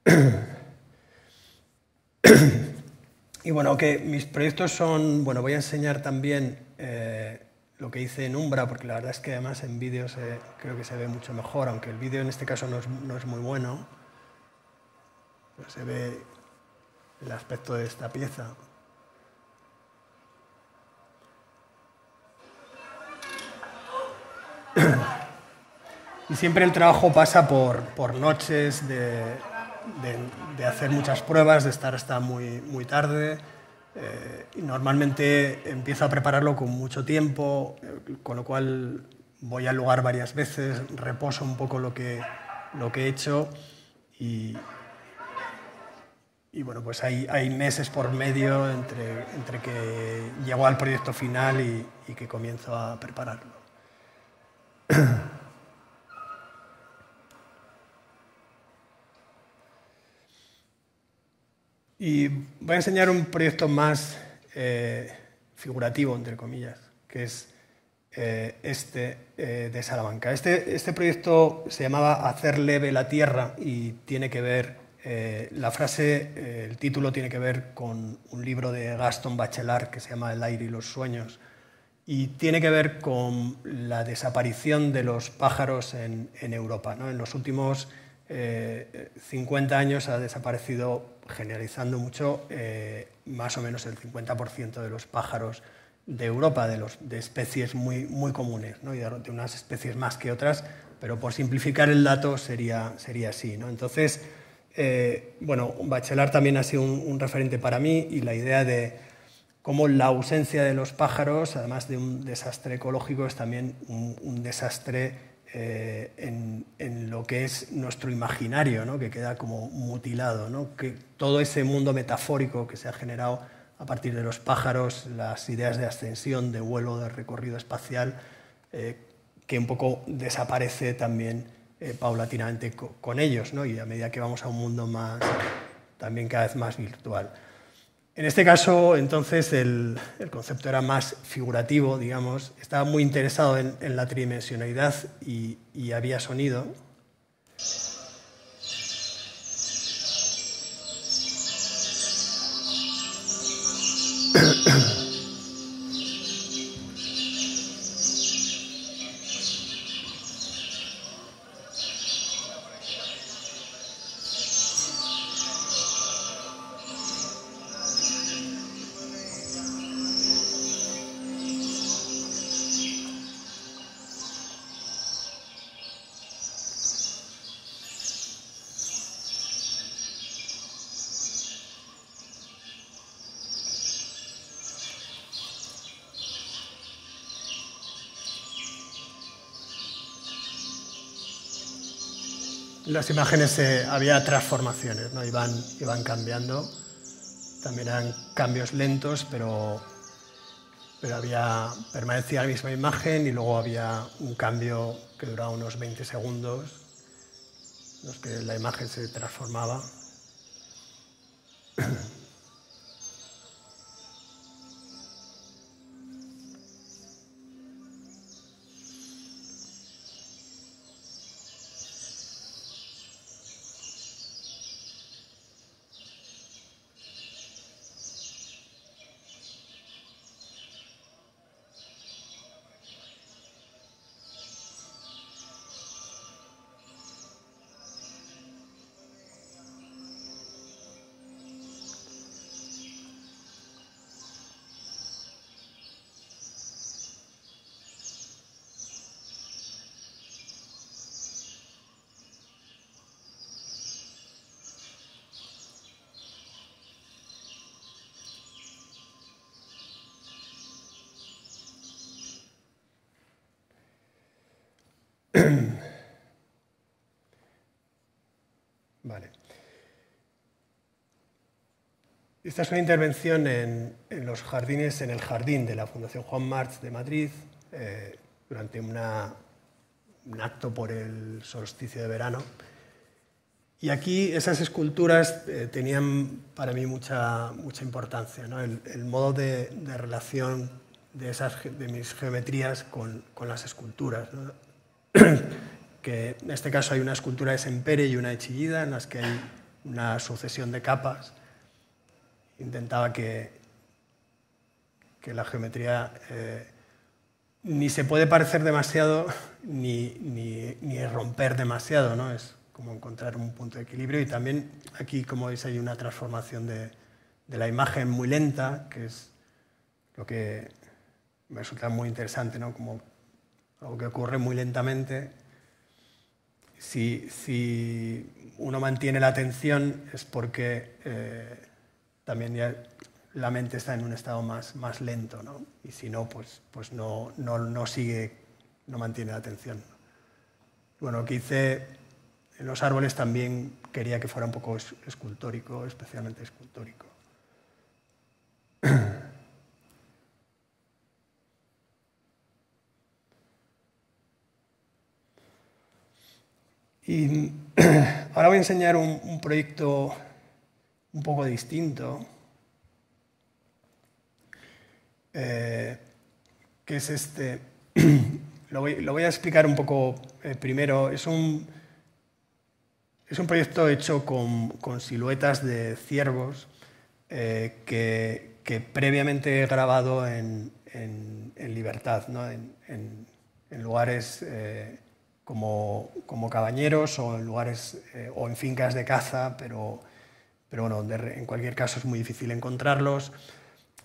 y bueno, que mis proyectos son, bueno, voy a enseñar también eh, lo que hice en Umbra, porque la verdad es que además en vídeo creo que se ve mucho mejor, aunque el vídeo en este caso no es, muy bueno. se ve el aspecto de esta pieza. Y siempre el trabajo pasa por, por noches de, de, hacer muchas pruebas, de estar hasta muy, muy tarde. Eh, y normalmente empiezo a prepararlo con mucho tiempo, eh, con lo cual voy al lugar varias veces, reposo un poco lo que, lo que he hecho y, y bueno, pues hay, hay, meses por medio entre, entre que llego al proyecto final y, y que comienzo a prepararlo. Y voy a enseñar un proyecto más eh, figurativo, entre comillas, que es eh, este eh, de Salamanca. Este, este, proyecto se llamaba Hacer leve la tierra y tiene que ver, la frase, el título tiene que ver con un libro de Gaston Bachelard que se llama El aire y los sueños y tiene que ver con la desaparición de los pájaros en, en Europa. ¿no? En los últimos 50 años ha desaparecido generalizando mucho, eh, más o menos el 50% de los pájaros de Europa, de, los, de especies muy, muy comunes, ¿no? y de, unas especies más que otras, pero por simplificar el dato sería, sería así. ¿no? Entonces, eh, bueno, Bachelard también ha sido un, referente para mí y la idea de cómo la ausencia de los pájaros, además de un desastre ecológico, es también un, un desastre eh, en, lo que es nuestro imaginario, ¿no? que queda como mutilado, ¿no? que todo ese mundo metafórico que se ha generado a partir de los pájaros, las ideas de ascensión, de vuelo, de recorrido espacial, eh, que un poco desaparece también eh, paulatinamente con, ellos, ¿no? y a medida que vamos a un mundo más, también cada vez más virtual. En este caso, entonces, el, concepto era más figurativo, digamos. Estaba muy interesado en, la tridimensionalidad y, había sonido. Las imágenes había transformaciones, ¿no? iban, iban cambiando. También eran cambios lentos, pero, pero había, permanecía la misma imagen y luego había un cambio que duraba unos 20 segundos, en los que la imagen se transformaba. Esta es una intervención en, los jardines, en el jardín de la Fundación Juan March de Madrid, eh, durante un acto por el solsticio de verano. Y aquí esas esculturas eh, tenían para mí mucha, mucha importancia, el, modo de, relación de, esas, de mis geometrías con, con las esculturas. que en este caso hay una escultura de Sempere y una de Chillida, en las que hay una sucesión de capas. Intentaba que, que la geometría eh, ni se puede parecer demasiado ni, ni, romper demasiado, ¿no? es como encontrar un punto de equilibrio. Y también aquí, como veis, hay una transformación de, de la imagen muy lenta, que es lo que me resulta muy interesante, ¿no? como algo que ocurre muy lentamente si, uno mantiene la atención es porque eh, también ya la mente está en un estado más, más lento, ¿no? Y si no, pues, pues no, no, no sigue, no mantiene la atención. Bueno, lo que hice en los árboles también quería que fuera un poco escultórico, especialmente escultórico. Y ahora voy a enseñar un, proyecto un poco distinto, eh, que es este. lo, voy, a explicar un poco eh, primero. Es un, es un proyecto hecho con, siluetas de ciervos eh, que, previamente he grabado en, libertad, ¿no? en, lugares como, como cabañeros o en lugares o en fincas de caza, pero, pero bueno, en cualquier caso es muy difícil encontrarlos.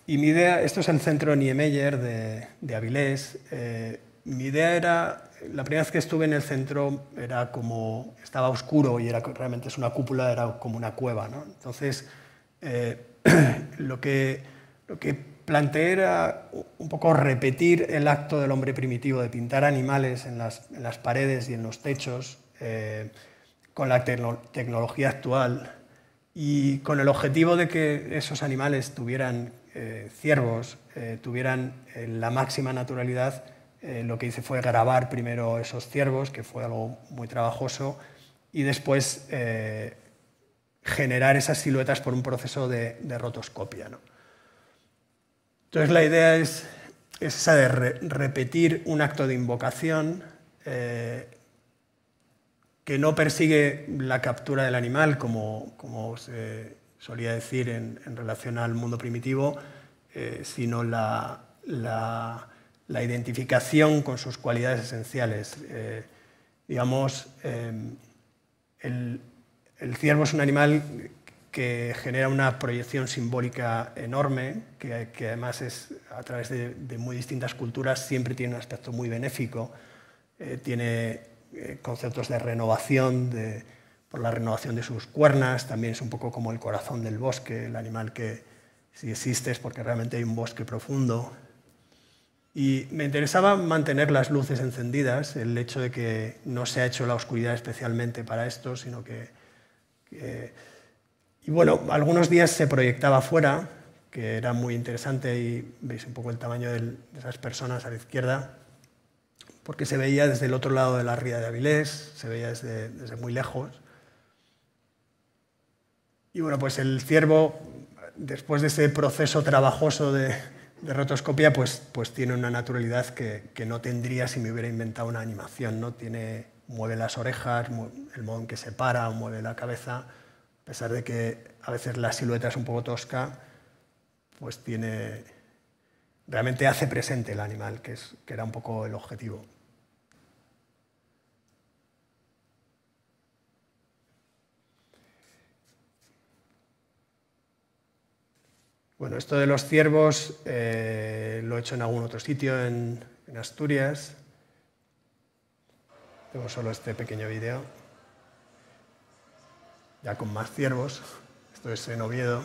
Y mi idea, esto es el centro Niemeyer de, de Avilés, eh, mi idea era, la primera vez que estuve en el centro era como, estaba oscuro y era, realmente es una cúpula, era como una cueva, ¿no? Entonces, eh, lo, que, lo que planteé era un poco repetir el acto del hombre primitivo de pintar animales en las, paredes y en los techos eh, con la tecnología actual y con el objetivo de que esos animales tuvieran eh, ciervos, eh, tuvieran la máxima naturalidad, lo que hice fue grabar primero esos ciervos, que fue algo muy trabajoso, y después generar esas siluetas por un proceso de, rotoscopia. Entonces la idea es, esa de repetir un acto de invocación eh, que no persigue la captura del animal, como, como se solía decir en, relación al mundo primitivo, eh, sino la, la, identificación con sus cualidades esenciales. Eh, digamos, el, el ciervo es un animal que genera una proyección simbólica enorme, que, además es a través de, muy distintas culturas siempre tiene un aspecto muy benéfico, eh, tiene eh, conceptos de renovación, por la renovación de sus cuernas, también es un poco como el corazón del bosque, el animal que si existe es porque realmente hay un bosque profundo. Y me interesaba mantener las luces encendidas, el hecho de que no se ha hecho la oscuridad especialmente para esto, sino que y bueno, algunos días se proyectaba fuera, que era muy interesante y veis un poco el tamaño de esas personas a la izquierda, porque se veía desde el otro lado de la ría de Avilés, se veía desde, muy lejos. Y bueno, pues el ciervo, después de ese proceso trabajoso de, rotoscopia, pues, pues tiene una naturalidad que, que, no tendría si me hubiera inventado una animación. ¿no? Tiene mueve las orejas, el modo en que se para, mueve la cabeza, a pesar de que a veces la silueta es un poco tosca, pues tiene, realmente hace presente el animal, que, es, que era un poco el objetivo. Bueno, esto de los ciervos eh, lo he hecho en algún otro sitio, en Asturias. Tengo solo este pequeño vídeo. Ya con más ciervos. Esto es en Oviedo.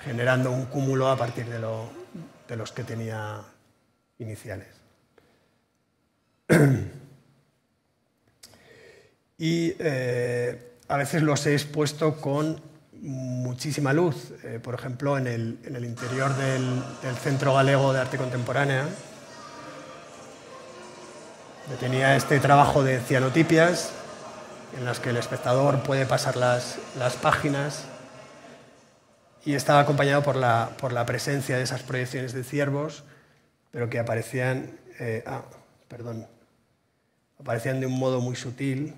Generando un cúmulo a partir de, los que tenía iniciales. y eh, a veces los he expuesto con muchísima luz, eh, por ejemplo, en el, interior del, Centro Galego de Arte Contemporánea. Tenía este trabajo de cianotipias en las que el espectador puede pasar las, páginas y estaba acompañado por la, por la, presencia de esas proyecciones de ciervos, pero que aparecían, eh, ah, perdón, aparecían de un modo muy sutil,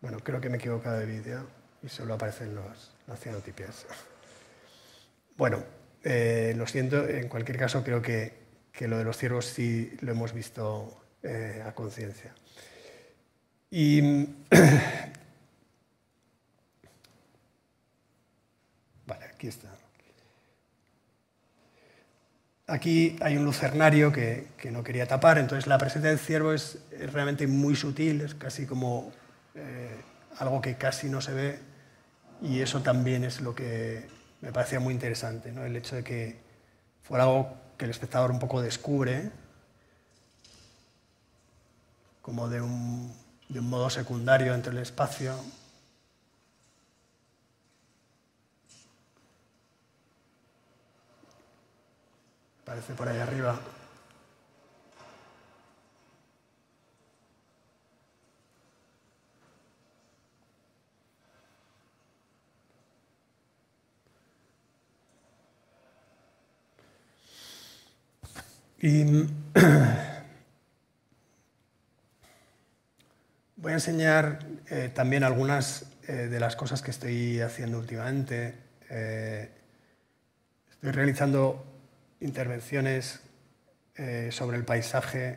Bueno, creo que me he equivocado de vídeo y solo aparecen los, las cianotipias. Bueno, eh, lo siento, en cualquier caso creo que, que, lo de los ciervos sí lo hemos visto eh, a conciencia. Y vale, aquí está. Aquí hay un lucernario que, que, no quería tapar, entonces la presencia del ciervo es, es realmente muy sutil, es casi como eh, algo que casi no se ve y eso también es lo que me parecía muy interesante, ¿no? el hecho de que fuera algo que el espectador un poco descubre como de un, de un modo secundario entre el espacio. Parece por ahí arriba. Y voy a enseñar eh, también algunas eh, de las cosas que estoy haciendo últimamente. Eh, estoy realizando intervenciones sobre el paisaje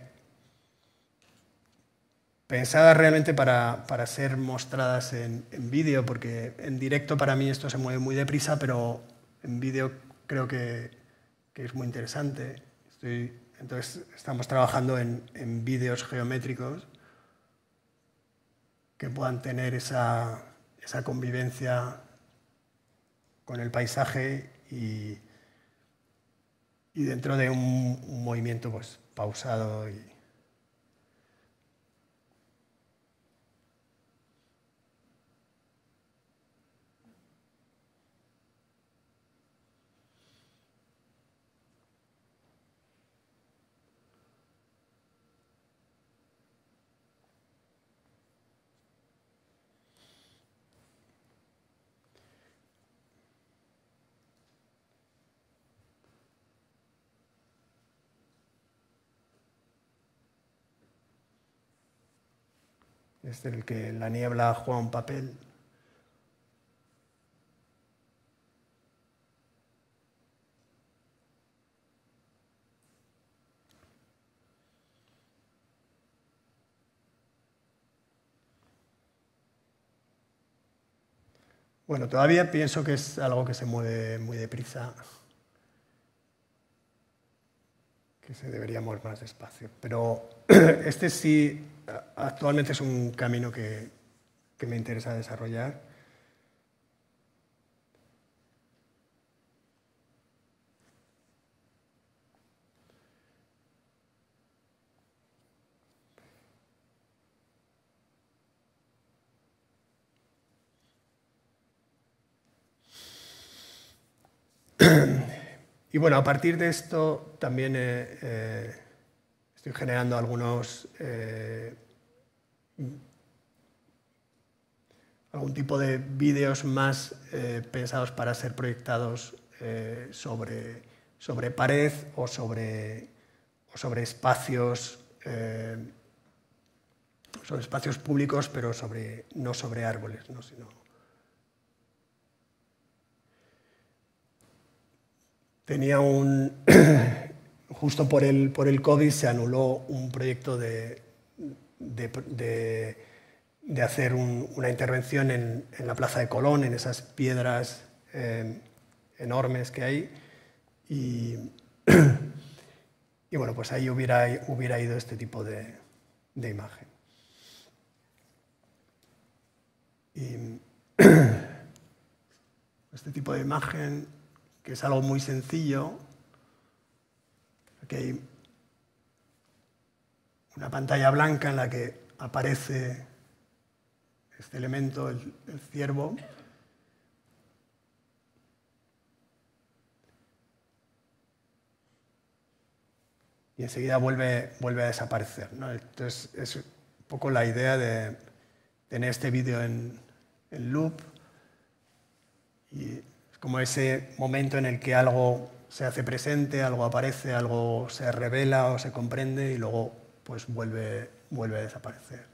pensadas realmente para, para ser mostradas en, en vídeo, porque en directo para mí esto se mueve muy deprisa, pero en vídeo creo que, que es muy interesante entonces estamos trabajando en, vídeos geométricos que puedan tener esa, convivencia con el paisaje y, dentro de un, movimiento pues, pausado y, en el que la niebla juega un papel. Bueno, todavía pienso que es algo que se mueve muy deprisa, que se debería mover más despacio. Pero este sí, actualmente es un camino que, que me interesa desarrollar. Y bueno, a partir de esto también eh, eh, estoy generando algunos eh, algún tipo de vídeos más pensados para ser proyectados sobre, sobre pared o sobre, o sobre espacios sobre espacios públicos, pero sobre, no sobre árboles, ¿no? sino tenía un... justo por el, por el COVID se anuló un proyecto de, de, de, hacer una intervención en, en, la Plaza de Colón, en esas piedras eh, enormes que hay. Y, y, bueno, pues ahí hubiera, hubiera ido este tipo de, de imagen. Este tipo de imagen que es algo muy sencillo. Aquí hay una pantalla blanca en la que aparece este elemento, el, ciervo. Y enseguida vuelve, vuelve a desaparecer. ¿no? Entonces es un poco la idea de tener este vídeo en, en loop y como ese momento en el que algo se hace presente, algo aparece, algo se revela o se comprende y luego pues vuelve, vuelve a desaparecer.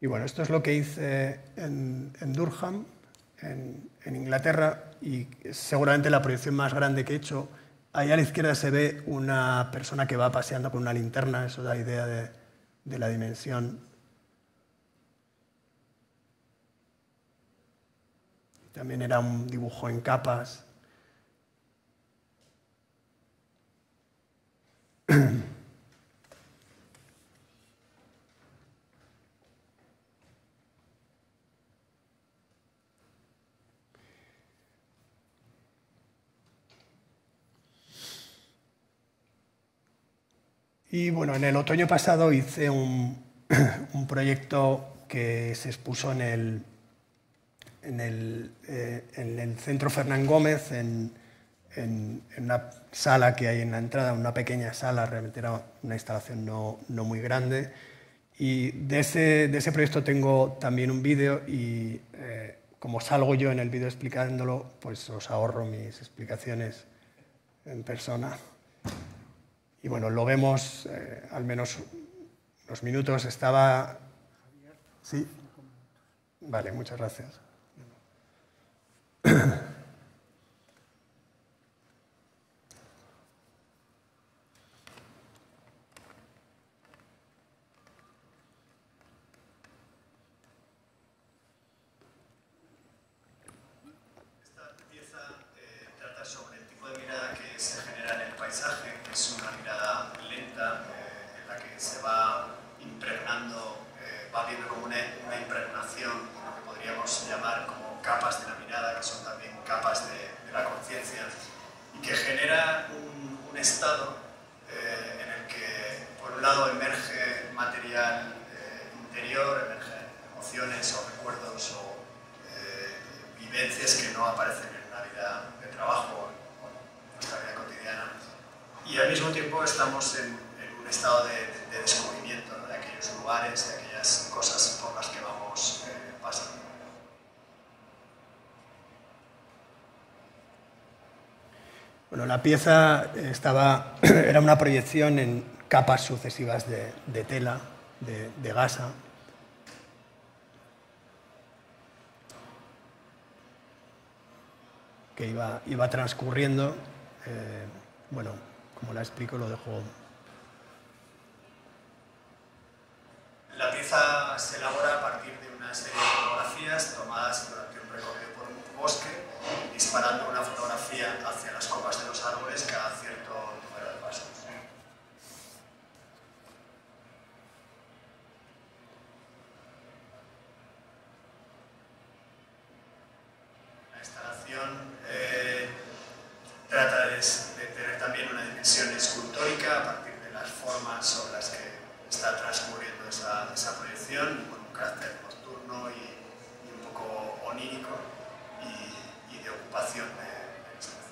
Y bueno, esto es lo que hice en, en Durham en, Inglaterra y seguramente la proyección más grande que he hecho. Ahí a la izquierda se ve una persona que va paseando con una linterna, eso da idea de, de la dimensión. También era un dibujo en capas. Y bueno, en el otoño pasado hice un, un proyecto que se expuso en el, en el, eh, en el Centro Fernán Gómez, en, en, una sala que hay en la entrada, una pequeña sala, realmente era una instalación no, no muy grande. Y de ese, de ese, proyecto tengo también un vídeo y eh, como salgo yo en el vídeo explicándolo, pues os ahorro mis explicaciones en persona. Y bueno, lo vemos, eh, al menos unos minutos, estaba... Sí. Vale, muchas gracias. y al mismo tiempo estamos en, en un estado de, de descubrimiento ¿no? de aquellos lugares, de aquellas diferentes cosas por las que vamos eh, pasando. Bueno, la pieza estaba, era una proyección en capas sucesivas de, tela, de, de gasa, que iba, iba transcurriendo. Eh, bueno, como la explico, lo dejo. La pieza se elabora a partir de una serie de fotografías tomadas durante un recorrido por un bosque, disparando una fotografía hacia las copas de los árboles cada cierto número de pasos. La instalación eh, trata de, tener también una dimensión escultórica a partir de las formas sobre las que está transcurriendo esa, esa proyección, con un carácter nocturno y, un poco onírico y, y de ocupación de, de espacio.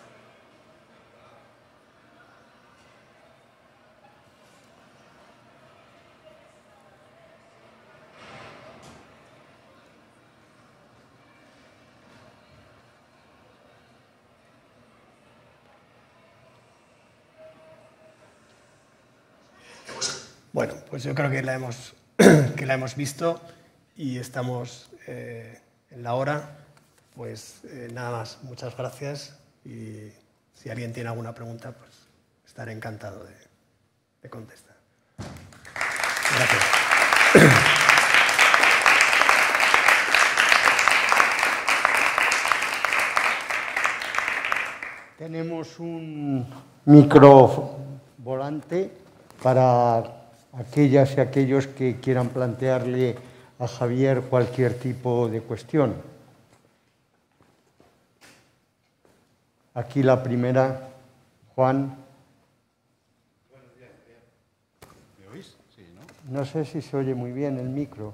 Bueno, pues yo creo que la hemos, que la hemos visto y estamos eh, en la hora. Pues eh, nada más, muchas gracias y si alguien tiene alguna pregunta, pues estaré encantado de, de contestar. Gracias. Tenemos un micro volante para aquellas y aquellos que quieran plantearle a Javier cualquier tipo de cuestión. Aquí la primera, Juan. ¿Me oís? Sí, ¿no? No sé si se oye muy bien el micro.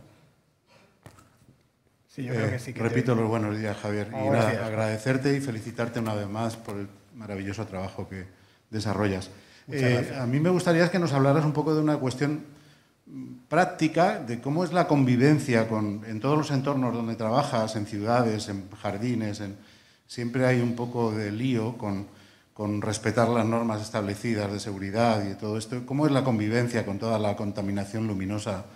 Sí, yo creo Eh, que sí que repito los buenos días, Javier. Y nada, agradecerte y felicitarte una vez más por el maravilloso trabajo que desarrollas. Eh, a mí me gustaría que nos hablaras un poco de una cuestión práctica de cómo es la convivencia con, en todos los entornos donde trabajas, en ciudades, en jardines, en, siempre hay un poco de lío con, con respetar las normas establecidas de seguridad y de todo esto. ¿Cómo es la convivencia con toda la contaminación luminosa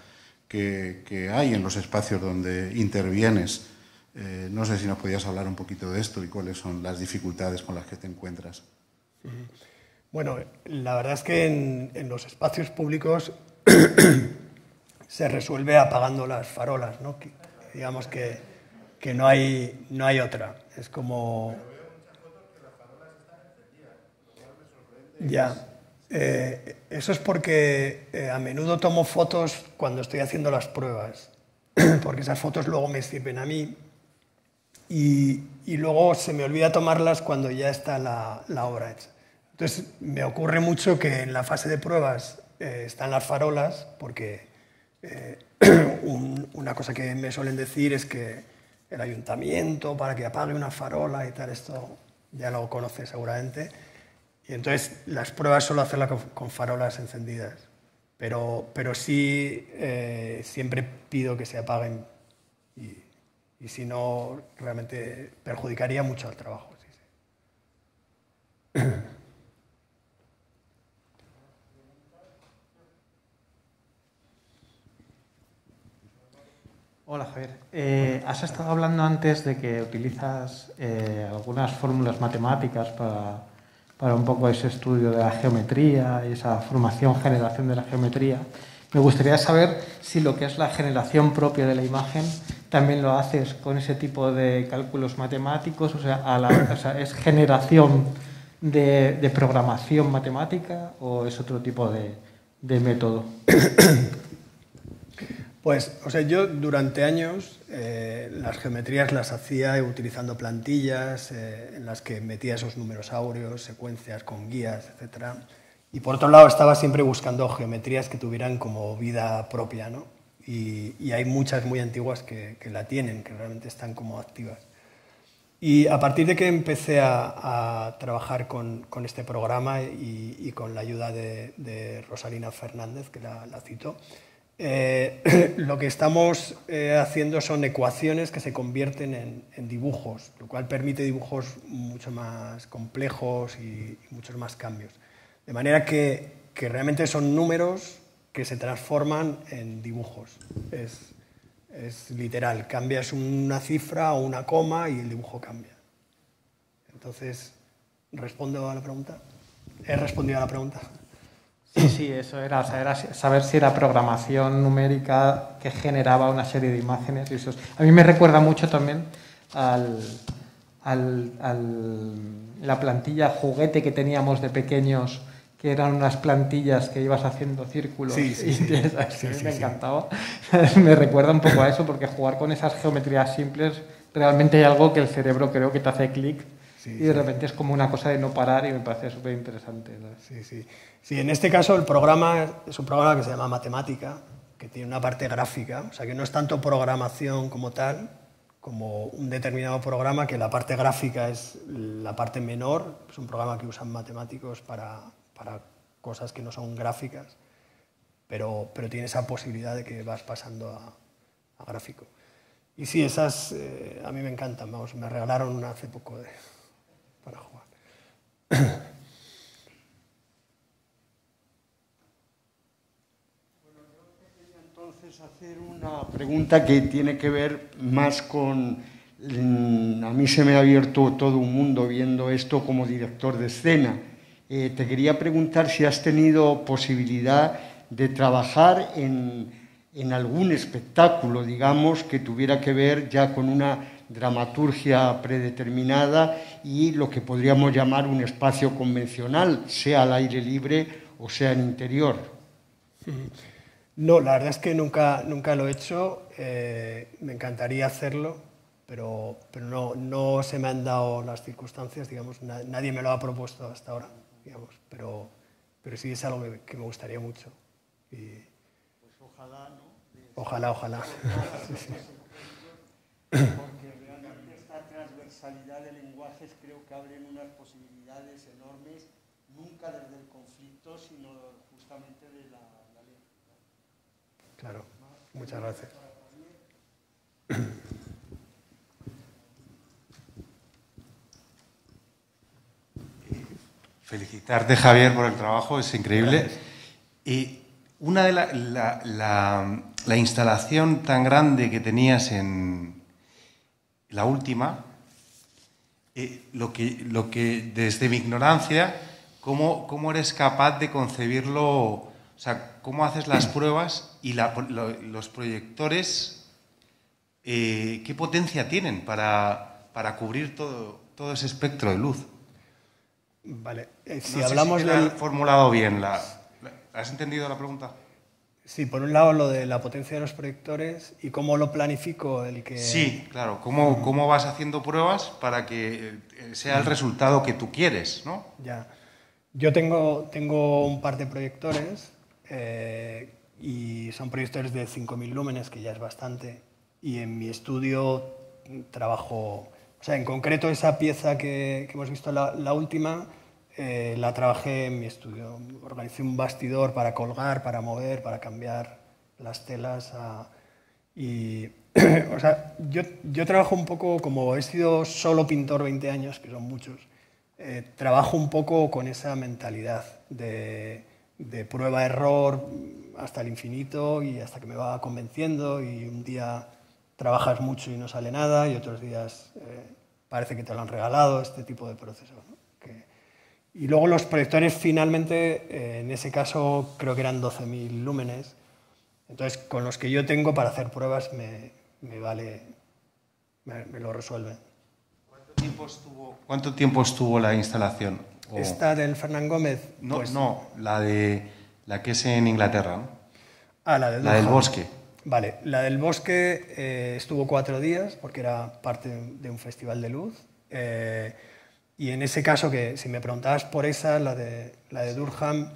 que, que hay en los espacios donde intervienes? Eh, no sé si nos podías hablar un poquito de esto y cuáles son las dificultades con las que te encuentras. Bueno, la verdad es que en, los espacios públicos se resuelve apagando las farolas, ¿no? Digamos que, que no, hay, no hay otra. Es como... Ya. Eh, eso es porque eh, a menudo tomo fotos cuando estoy haciendo las pruebas, porque esas fotos luego me sirven a mí y, y luego se me olvida tomarlas cuando ya está la, la obra hecha. Entonces, me ocurre mucho que en la fase de pruebas eh, están las farolas, porque eh, un- una cosa que me suelen decir es que el ayuntamiento, para que apague una farola y tal, esto ya lo conoce seguramente. Y entonces las pruebas solo hacerlas con, con farolas encendidas. Pero, pero sí, eh, siempre pido que se apaguen y, si no, realmente perjudicaría mucho al trabajo. sí. Hola Javier. Eh, has estado hablando antes de que utilizas eh, algunas fórmulas matemáticas para, para un poco ese estudio de la geometría y esa formación, generación de la geometría. Me gustaría saber si lo que es la generación propia de la imagen también lo haces con ese tipo de cálculos matemáticos, o sea, ¿es generación de, programación matemática o es otro tipo de método? Pues, o sea, yo durante años eh, las geometrías las hacía utilizando plantillas eh, en las que metía esos números áureos, secuencias con guías, etc. Y por otro lado estaba siempre buscando geometrías que tuvieran como vida propia, ¿no? Y, hay muchas muy antiguas que, la tienen, que realmente están como activas. Y a partir de que empecé a, trabajar con, este programa y, con la ayuda de, Rosalina Fernández, que la, la citó, Eh, lo que estamos eh, haciendo son ecuaciones que se convierten en, dibujos, lo cual permite dibujos mucho más complejos y, muchos más cambios. De manera que, realmente son números que se transforman en dibujos. Es, es literal, cambias una cifra o una coma y el dibujo cambia. Entonces, ¿respondo a la pregunta? ¿He respondido a la pregunta? Sí, sí, eso era, saber si era programación numérica que generaba una serie de imágenes. Y eso. A mí me recuerda mucho también al, la plantilla juguete que teníamos de pequeños, que eran unas plantillas que ibas haciendo círculos. Sí, sí, sí, me encantaba. me recuerda un poco a eso, porque jugar con esas geometrías simples, realmente hay algo que el cerebro creo que te hace clic y de repente es como una cosa de no parar y me parece súper interesante. Sí, sí. Sí, en este caso el programa es un programa que se llama Matemática, que tiene una parte gráfica, o sea que no es tanto programación como tal, como un determinado programa, que la parte gráfica es la parte menor, es un programa que usan matemáticos para, para cosas que no son gráficas, pero, pero, tiene esa posibilidad de que vas pasando a, a gráfico. Y sí, esas eh, a mí me encantan, vamos, me regalaron una hace poco de, jugar. hacer una pregunta que tiene que ver más con... Mm, a mí se me ha abierto todo un mundo viendo esto como director de escena. Eh, te quería preguntar si has tenido posibilidad de trabajar en, en algún espectáculo, digamos, que tuviera que ver ya con una dramaturgia predeterminada y lo que podríamos llamar un espacio convencional, sea al aire libre o sea en interior. No, la verdad es que nunca, nunca lo he hecho. Eh, me encantaría hacerlo, pero, pero no, no, se me han dado las circunstancias, digamos, nadie me lo ha propuesto hasta ahora, digamos, pero, pero sí es algo que, me gustaría mucho. Y, pues ojalá, ¿no? Ojalá, ojalá esta transversalidad de lenguajes creo que abren unas posibilidades enormes, nunca desde el conflicto, sino justamente de la Claro, muchas gracias. Felicitarte, Javier, por el trabajo, es increíble. Y una de la, la, instalación tan grande que tenías en la última, eh, lo, que, lo que desde mi ignorancia, ¿cómo, ¿cómo eres capaz de concebirlo? O sea, ¿cómo haces las pruebas y los proyectores, eh, ¿qué potencia tienen para, para cubrir todo, todo, ese espectro de luz? Vale, eh, si hablamos de... He formulado bien la, ¿Has entendido la pregunta? Sí, por un lado lo de la potencia de los proyectores y cómo lo planifico el que... Sí, claro, cómo, cómo vas haciendo pruebas para que eh, sea el resultado que tú quieres, ¿no? Ya. Yo tengo, tengo un par de proyectores y son proyectores de 5.000 lúmenes, que ya es bastante. Y en mi estudio trabajo, o sea, en concreto esa pieza que, hemos visto la, la última, eh, la trabajé en mi estudio. Organicé un bastidor para colgar, para mover, para cambiar las telas. y, o sea, yo, yo, trabajo un poco, como he sido solo pintor 20 años, que son muchos, eh, trabajo un poco con esa mentalidad de, de prueba-error, hasta el infinito y hasta que me va convenciendo y un día trabajas mucho y no sale nada y otros días eh, parece que te lo han regalado, este tipo de procesos. Y luego los proyectores finalmente, eh, en ese caso creo que eran 12.000 lúmenes, entonces con los que yo tengo para hacer pruebas me, me vale, me, lo resuelven. ¿Cuánto tiempo estuvo, ¿Cuánto tiempo estuvo la instalación? ¿Esta del Fernán Gómez? No, pues, no la de la que es en Inglaterra, ¿no? Ah, la del, la del bosque. Vale, la del bosque eh, estuvo cuatro días porque era parte de un festival de luz. Eh, y en ese caso, que si me preguntabas por esa, la de, la de Durham,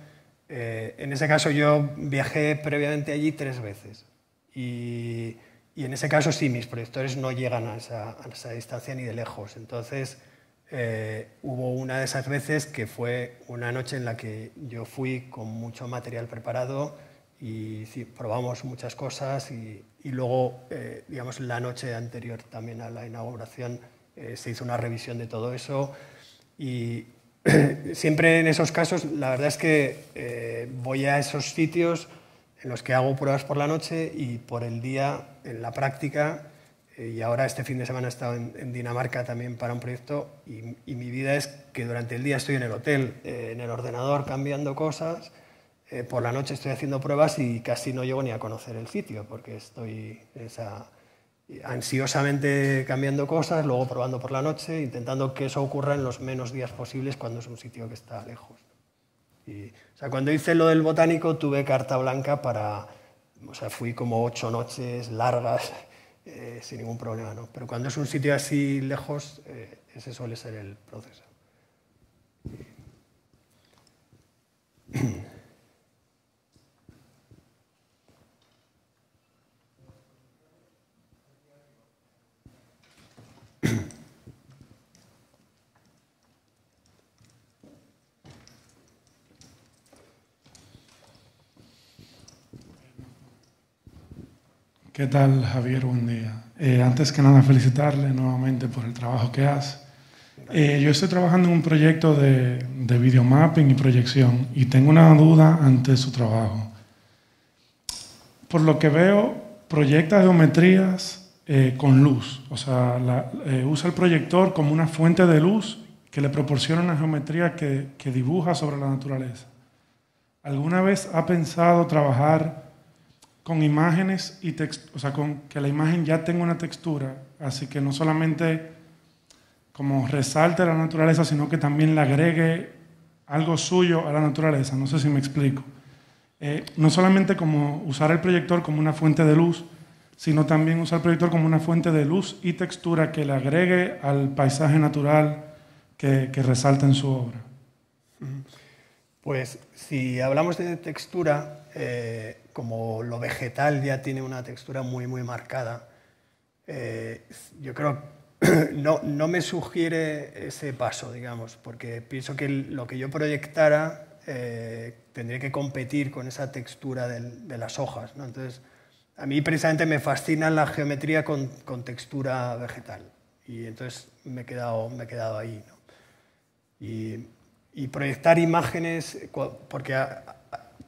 eh, en ese caso yo viajé previamente allí tres veces. Y, y, en ese caso sí, mis proyectores no llegan a esa, a esa distancia ni de lejos. Entonces, eh, hubo una de esas veces que fue una noche en la que yo fui con mucho material preparado y sí, probamos muchas cosas y, luego, eh, digamos, la noche anterior también a la inauguración eh, se hizo una revisión de todo eso y siempre en esos casos la verdad es que eh, voy a esos sitios en los que hago pruebas por la noche y por el día en la práctica y ahora este fin de semana he estado en, Dinamarca también para un proyecto y, y, mi vida es que durante el día estoy en el hotel, en el ordenador cambiando cosas eh, por la noche estoy haciendo pruebas y casi no llego ni a conocer el sitio, porque estoy ansiosamente cambiando cosas, luego probando por la noche, intentando que eso ocurra en los menos días posibles cuando es un sitio que está lejos. Y, o sea, cuando hice lo del botánico tuve carta blanca para, o sea, fui como ocho noches largas eh, sin ningún problema, ¿no? Pero cuando es un sitio así lejos, eh, ese suele ser el proceso. ¿Qué tal, Javier? Buen día. Eh, antes que nada, felicitarle nuevamente por el trabajo que hace. Eh, yo estoy trabajando en un proyecto de, de videomapping y proyección y tengo una duda ante su trabajo. Por lo que veo, proyecta geometrías eh, con luz, o sea, usa el proyector como una fuente de luz que le proporciona una geometría que, que dibuja sobre la naturaleza. ¿Alguna vez ha pensado trabajar con imágenes y o sea, con que la imagen ya tenga una textura, así que no solamente como resalte la naturaleza, sino que también le agregue algo suyo a la naturaleza. No sé si me explico. Eh, no solamente como usar el proyector como una fuente de luz, sino también usar el proyector como una fuente de luz y textura que le agregue al paisaje natural que, que resalta en su obra. Pues si hablamos de textura, eh, como lo vegetal ya tiene una textura muy, muy marcada, eh, yo creo no, no me sugiere ese paso, digamos, porque pienso que lo que yo proyectara eh, tendría que competir con esa textura de las hojas. ¿no? Entonces, a mí precisamente me fascina la geometría con, con, textura vegetal y entonces me he quedado, me he quedado ahí. ¿no? Y, y, proyectar imágenes, porque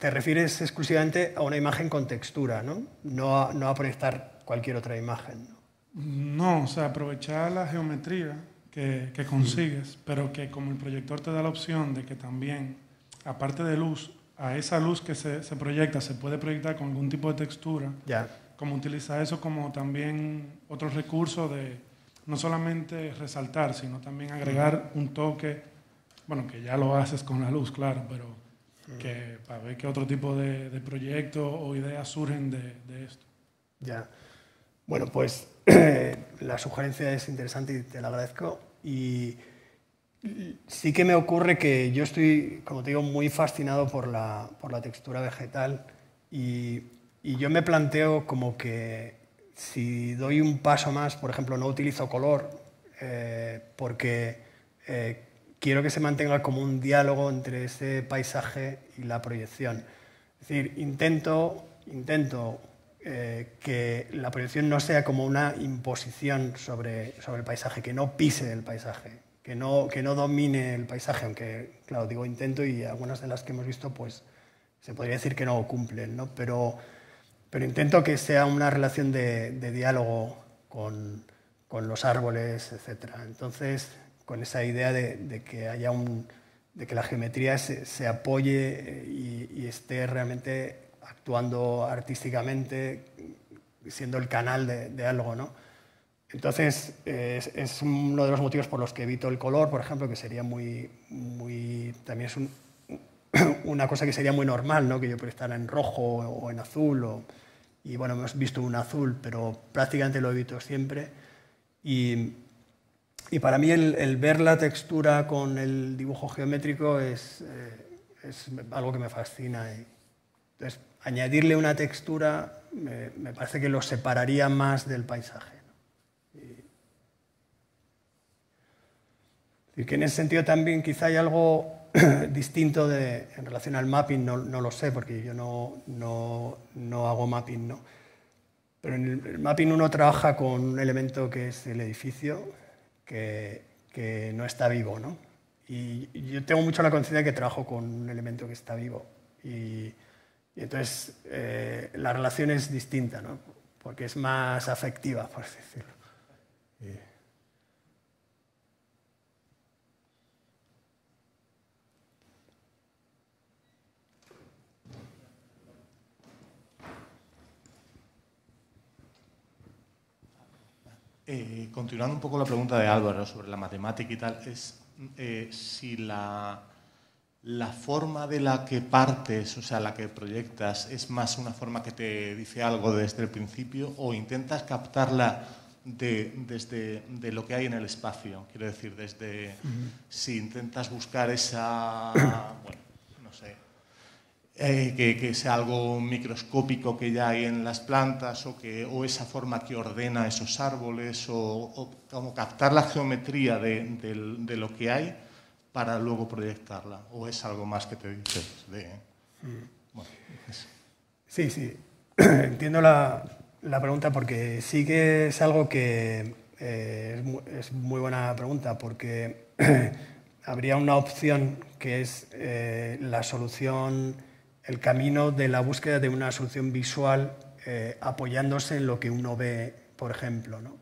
te refieres exclusivamente a una imagen con textura, ¿no? No a, no a proyectar cualquier otra imagen. ¿no? o sea, aprovechar la geometría que, que consigues, pero que como el proyector te da la opción de que también, aparte de luz, a esa luz que se, se proyecta se puede proyectar con algún tipo de textura. Ya. Como utilizar eso como también otro recurso de no solamente resaltar, sino también agregar un toque, bueno, que ya lo haces con la luz, claro, pero que, para ver qué otro tipo de, de proyectos o ideas surgen de, esto. Ya. Bueno, pues la sugerencia es interesante y te la agradezco. Y sí que me ocurre que yo estoy, como te digo, muy fascinado por la, por la textura vegetal y, y, yo me planteo como que si doy un paso más, por ejemplo, no utilizo color eh, porque eh, quiero que se mantenga como un diálogo entre ese paisaje y la proyección. Es decir, intento, intento eh, que la proyección no sea como una imposición sobre, sobre el paisaje, que no pise el paisaje, que no, que no domine el paisaje, aunque, claro, digo intento y algunas de las que hemos visto, pues se podría decir que no cumplen, ¿no? Pero, pero intento que sea una relación de, de diálogo con, con los árboles, etc. Entonces, con esa idea de, que haya un, de que la geometría se, apoye eh, y, esté realmente actuando artísticamente, siendo el canal de, algo, ¿no? Entonces, es, uno de los motivos por los que evito el color, por ejemplo, que sería muy, muy también es una cosa que sería muy normal, ¿no? que yo proyectara en rojo o en azul, o, y bueno, hemos visto un azul, pero prácticamente lo evito siempre. Y, y para mí el, ver la textura con el dibujo geométrico es, eh, algo que me fascina. entonces, añadirle una textura me, me, parece que lo separaría más del paisaje. Y, que en ese sentido también quizá hay algo distinto de, en relación al mapping, no, no lo sé, porque yo no, no, no hago mapping, ¿no? Pero en el, mapping uno trabaja con un elemento que es el edificio, que, no está vivo, ¿no? Y yo tengo mucho la conciencia de que trabajo con un elemento que está vivo. Y, entonces eh, la relación es distinta, ¿no? Porque es más afectiva, por así decirlo. Y, Eh, continuando un poco la pregunta de Álvaro sobre la matemática y tal, es eh, si la, la, forma de la que partes, o sea, la que proyectas, es más una forma que te dice algo desde el principio o intentas captarla de, desde de lo que hay en el espacio. Quiero decir, desde si intentas buscar esa, bueno, eh, que, sea algo microscópico que ya hay en las plantas o, que, o esa forma que ordena esos árboles o, como captar la geometría de, de, lo que hay para luego proyectarla o es algo más que te dices de... Mm. Sí, sí, entiendo la, la, pregunta porque sí que es algo que eh, es, muy, es, muy, buena pregunta porque habría una opción que es eh, la solución el camino de la búsqueda de una solución visual eh, apoyándose en lo que uno ve, por ejemplo. ¿no?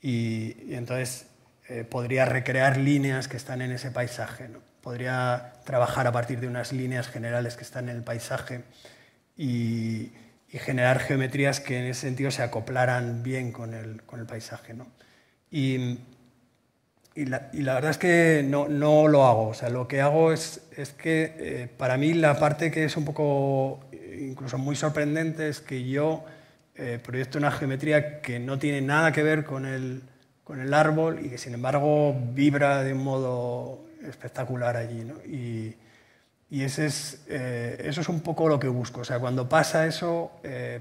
Y, entonces eh, podría recrear líneas que están en ese paisaje. ¿no? Podría trabajar a partir de unas líneas generales que están en el paisaje y, y generar geometrías que en ese sentido se acoplaran bien con el, con el paisaje. ¿no? Y, y la, verdad es que no, no, lo hago. O sea, lo que hago es, es que eh, para mí la parte que es un poco incluso muy sorprendente es que yo eh, proyecto una geometría que no tiene nada que ver con el, con el árbol y que sin embargo vibra de un modo espectacular allí. ¿no? Y, y ese es, eh, eso es un poco lo que busco. O sea, cuando pasa eso,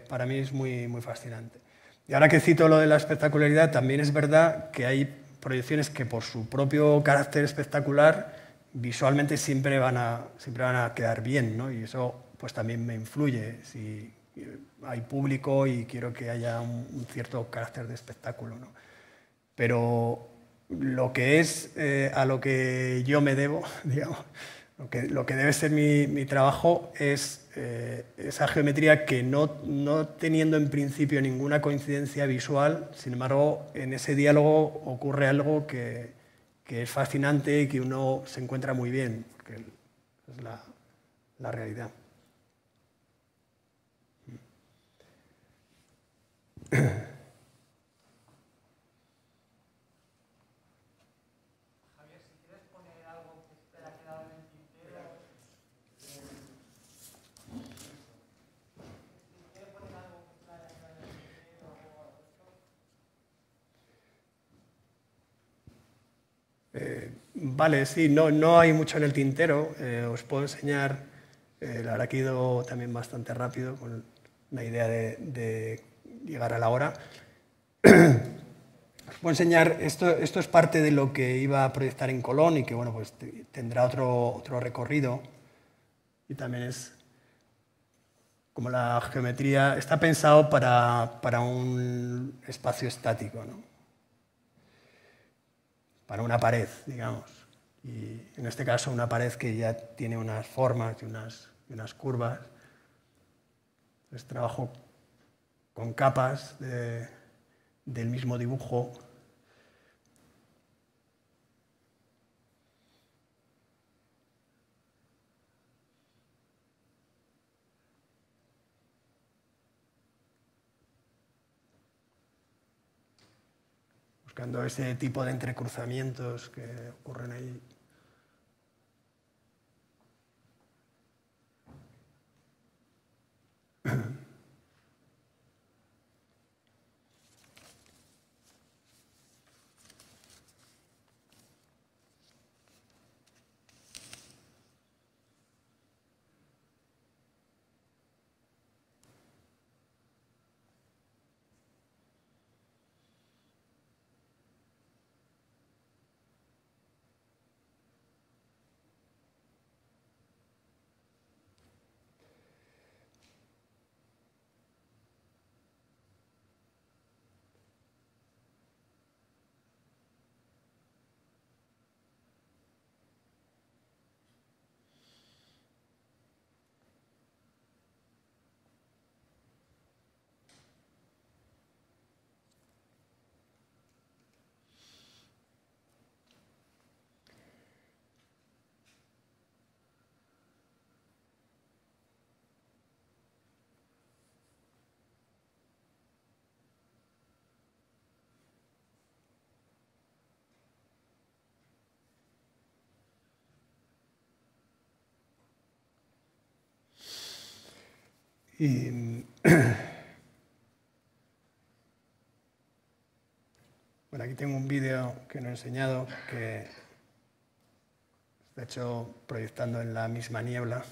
para mí es muy, muy fascinante. Y ahora que cito lo de la espectacularidad, también es verdad que hay proyecciones que por su propio carácter espectacular visualmente siempre van a, siempre van a quedar bien, ¿no? Y eso pues también me influye. Si hay público y quiero que haya un, cierto carácter de espectáculo, ¿no? Pero lo que es eh, a lo que yo me debo, digamos, lo que, debe ser mi, trabajo es eh, esa geometría que no, no, teniendo en principio ninguna coincidencia visual, sin embargo, en ese diálogo ocurre algo que, es fascinante y que uno se encuentra muy bien, que es la, la realidad. Eh, vale, sí, no, no hay mucho en el tintero. Eh, os puedo enseñar, eh, la verdad que he ido también bastante rápido con la idea de, llegar a la hora. os puedo enseñar, esto, esto es parte de lo que iba a proyectar en Colón y que bueno, pues tendrá otro, otro recorrido. Y también es como la geometría, está pensado para, para un espacio estático. ¿no? Para una pared, digamos. Y en este caso una pared que ya tiene unas formas y unas, unas curvas. Entonces trabajo con capas del mismo dibujo cando ese tipo de entrecruzamientos que ocurren ahí. Y, bueno, aquí tengo un vídeo que no he enseñado que está hecho proyectando en la misma niebla.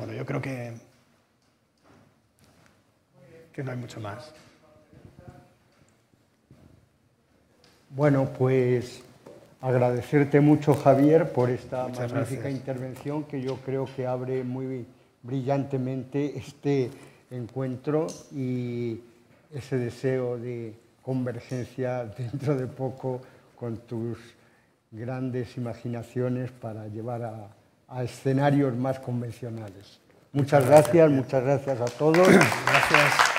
Bueno, yo creo que, que no hay mucho más. Bueno, pues agradecerte mucho, Javier, por esta Muchas magnífica gracias. intervención que yo creo que abre muy brillantemente este encuentro y ese deseo de convergencia dentro de poco con tus grandes imaginaciones para llevar a, a escenarios más convencionales. Muchas gracias, muchas gracias a todos. Gracias.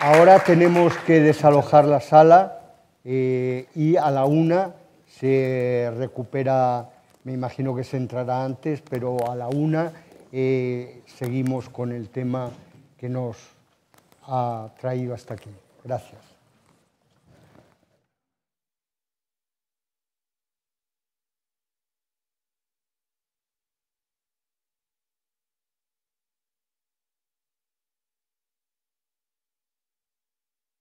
Ahora tenemos que desalojar la sala eh, y a la una se recupera, me imagino que se entrará antes, pero a la una eh, seguimos con el tema que nos ha traído hasta aquí. Gracias.